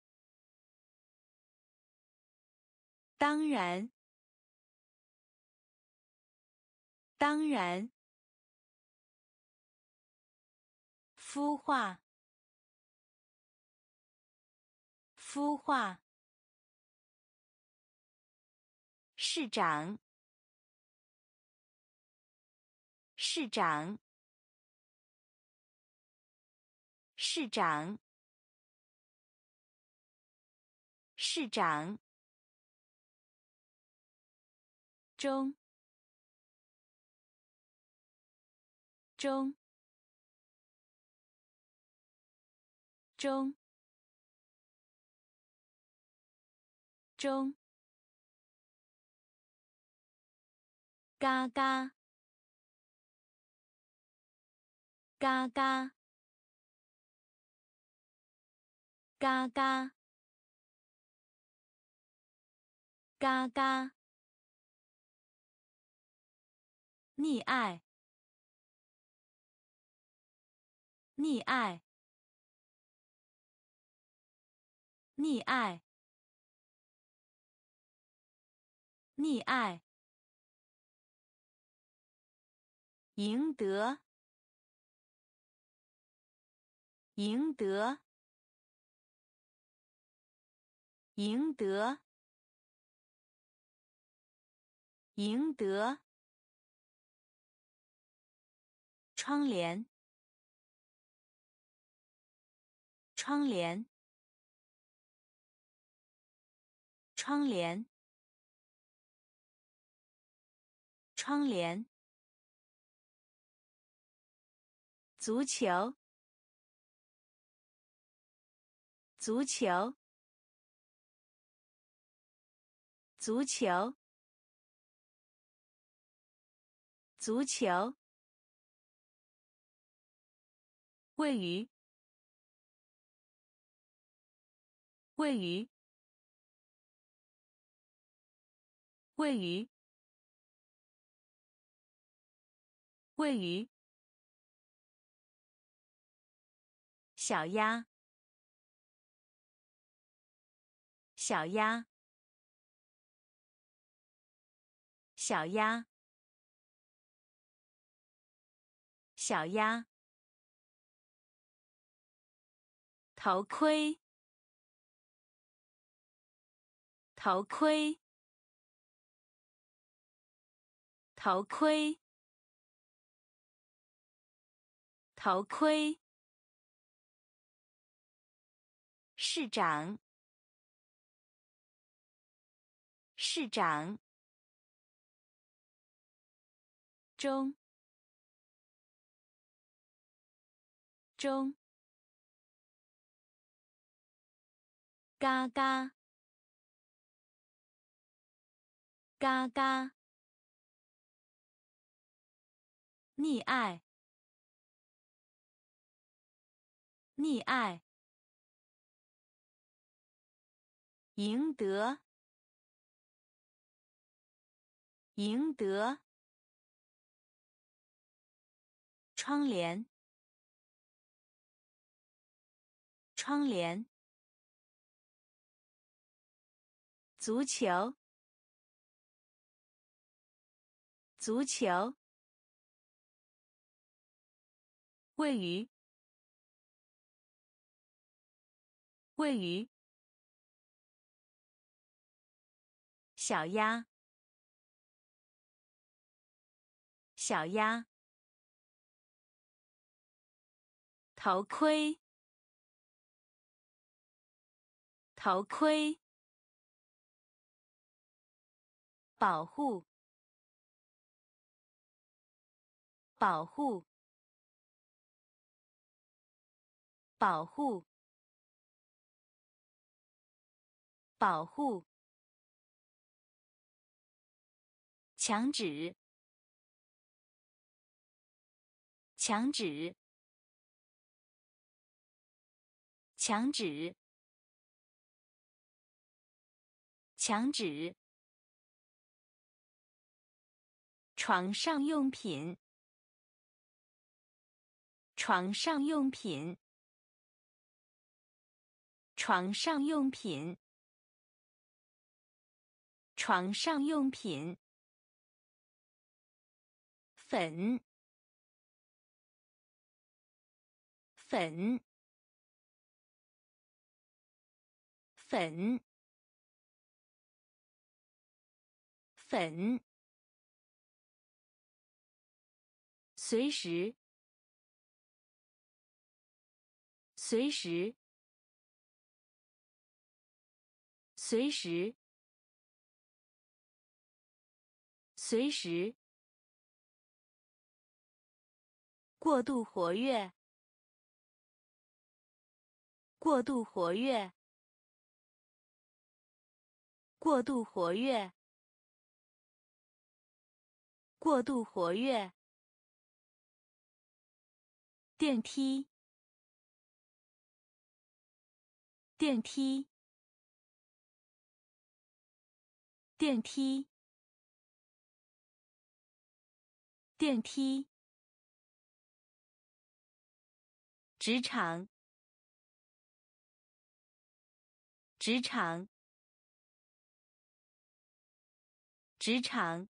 [SPEAKER 1] 当然，当然。孵化，孵化。市长，市长，市长，市长，中，中，中，中。嘎嘎，嘎嘎，嘎嘎，嘎嘎，溺爱，溺爱，溺爱，溺爱。赢得，赢得，赢得，赢得。窗帘，窗帘，窗帘，窗帘。足球，足球，足球，足球。位于，位于，位于，位于。小鸭，小鸭，小鸭，小鸭。头盔，头盔，头盔，头盔。市长，市长，中，中。嘎嘎，嘎嘎，溺爱，溺爱，赢得，赢得，窗帘，窗帘。足球，足球，位于，位于，小鸭，小鸭，头盔，头盔。保护，保护，保护，保护。墙纸，墙纸，墙纸，墙纸。床上用品，床上用品，床上用品，床上用品，粉，粉，粉，粉。随时，随时，随时，随时，过度活跃，过度活跃，过度活跃，过度活跃。电梯，电梯，电梯，电梯。职场，职场，职场，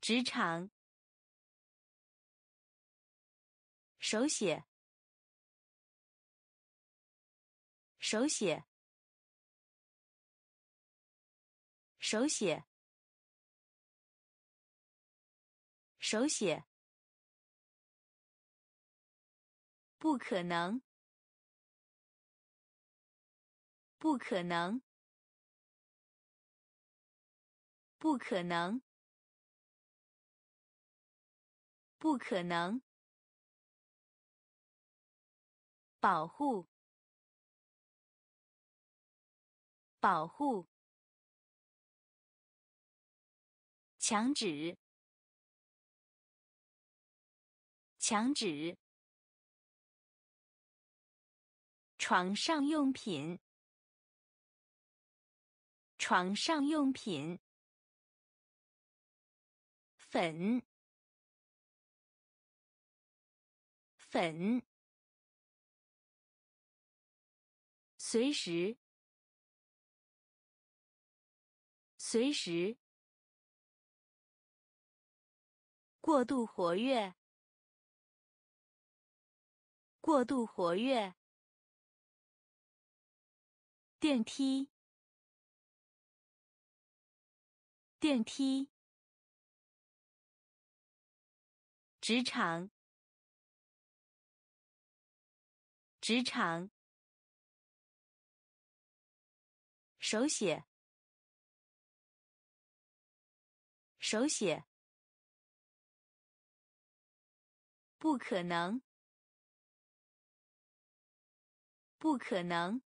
[SPEAKER 1] 职场。手写，手写，手写，手写。不可能，不可能，不可能，不可能。保护，保护。墙纸，墙纸。床上用品，床上用品。粉，粉，随时，随时，过度活跃，过度活跃，电梯，电梯，职场。职场，手写，手写，不可能，不可能，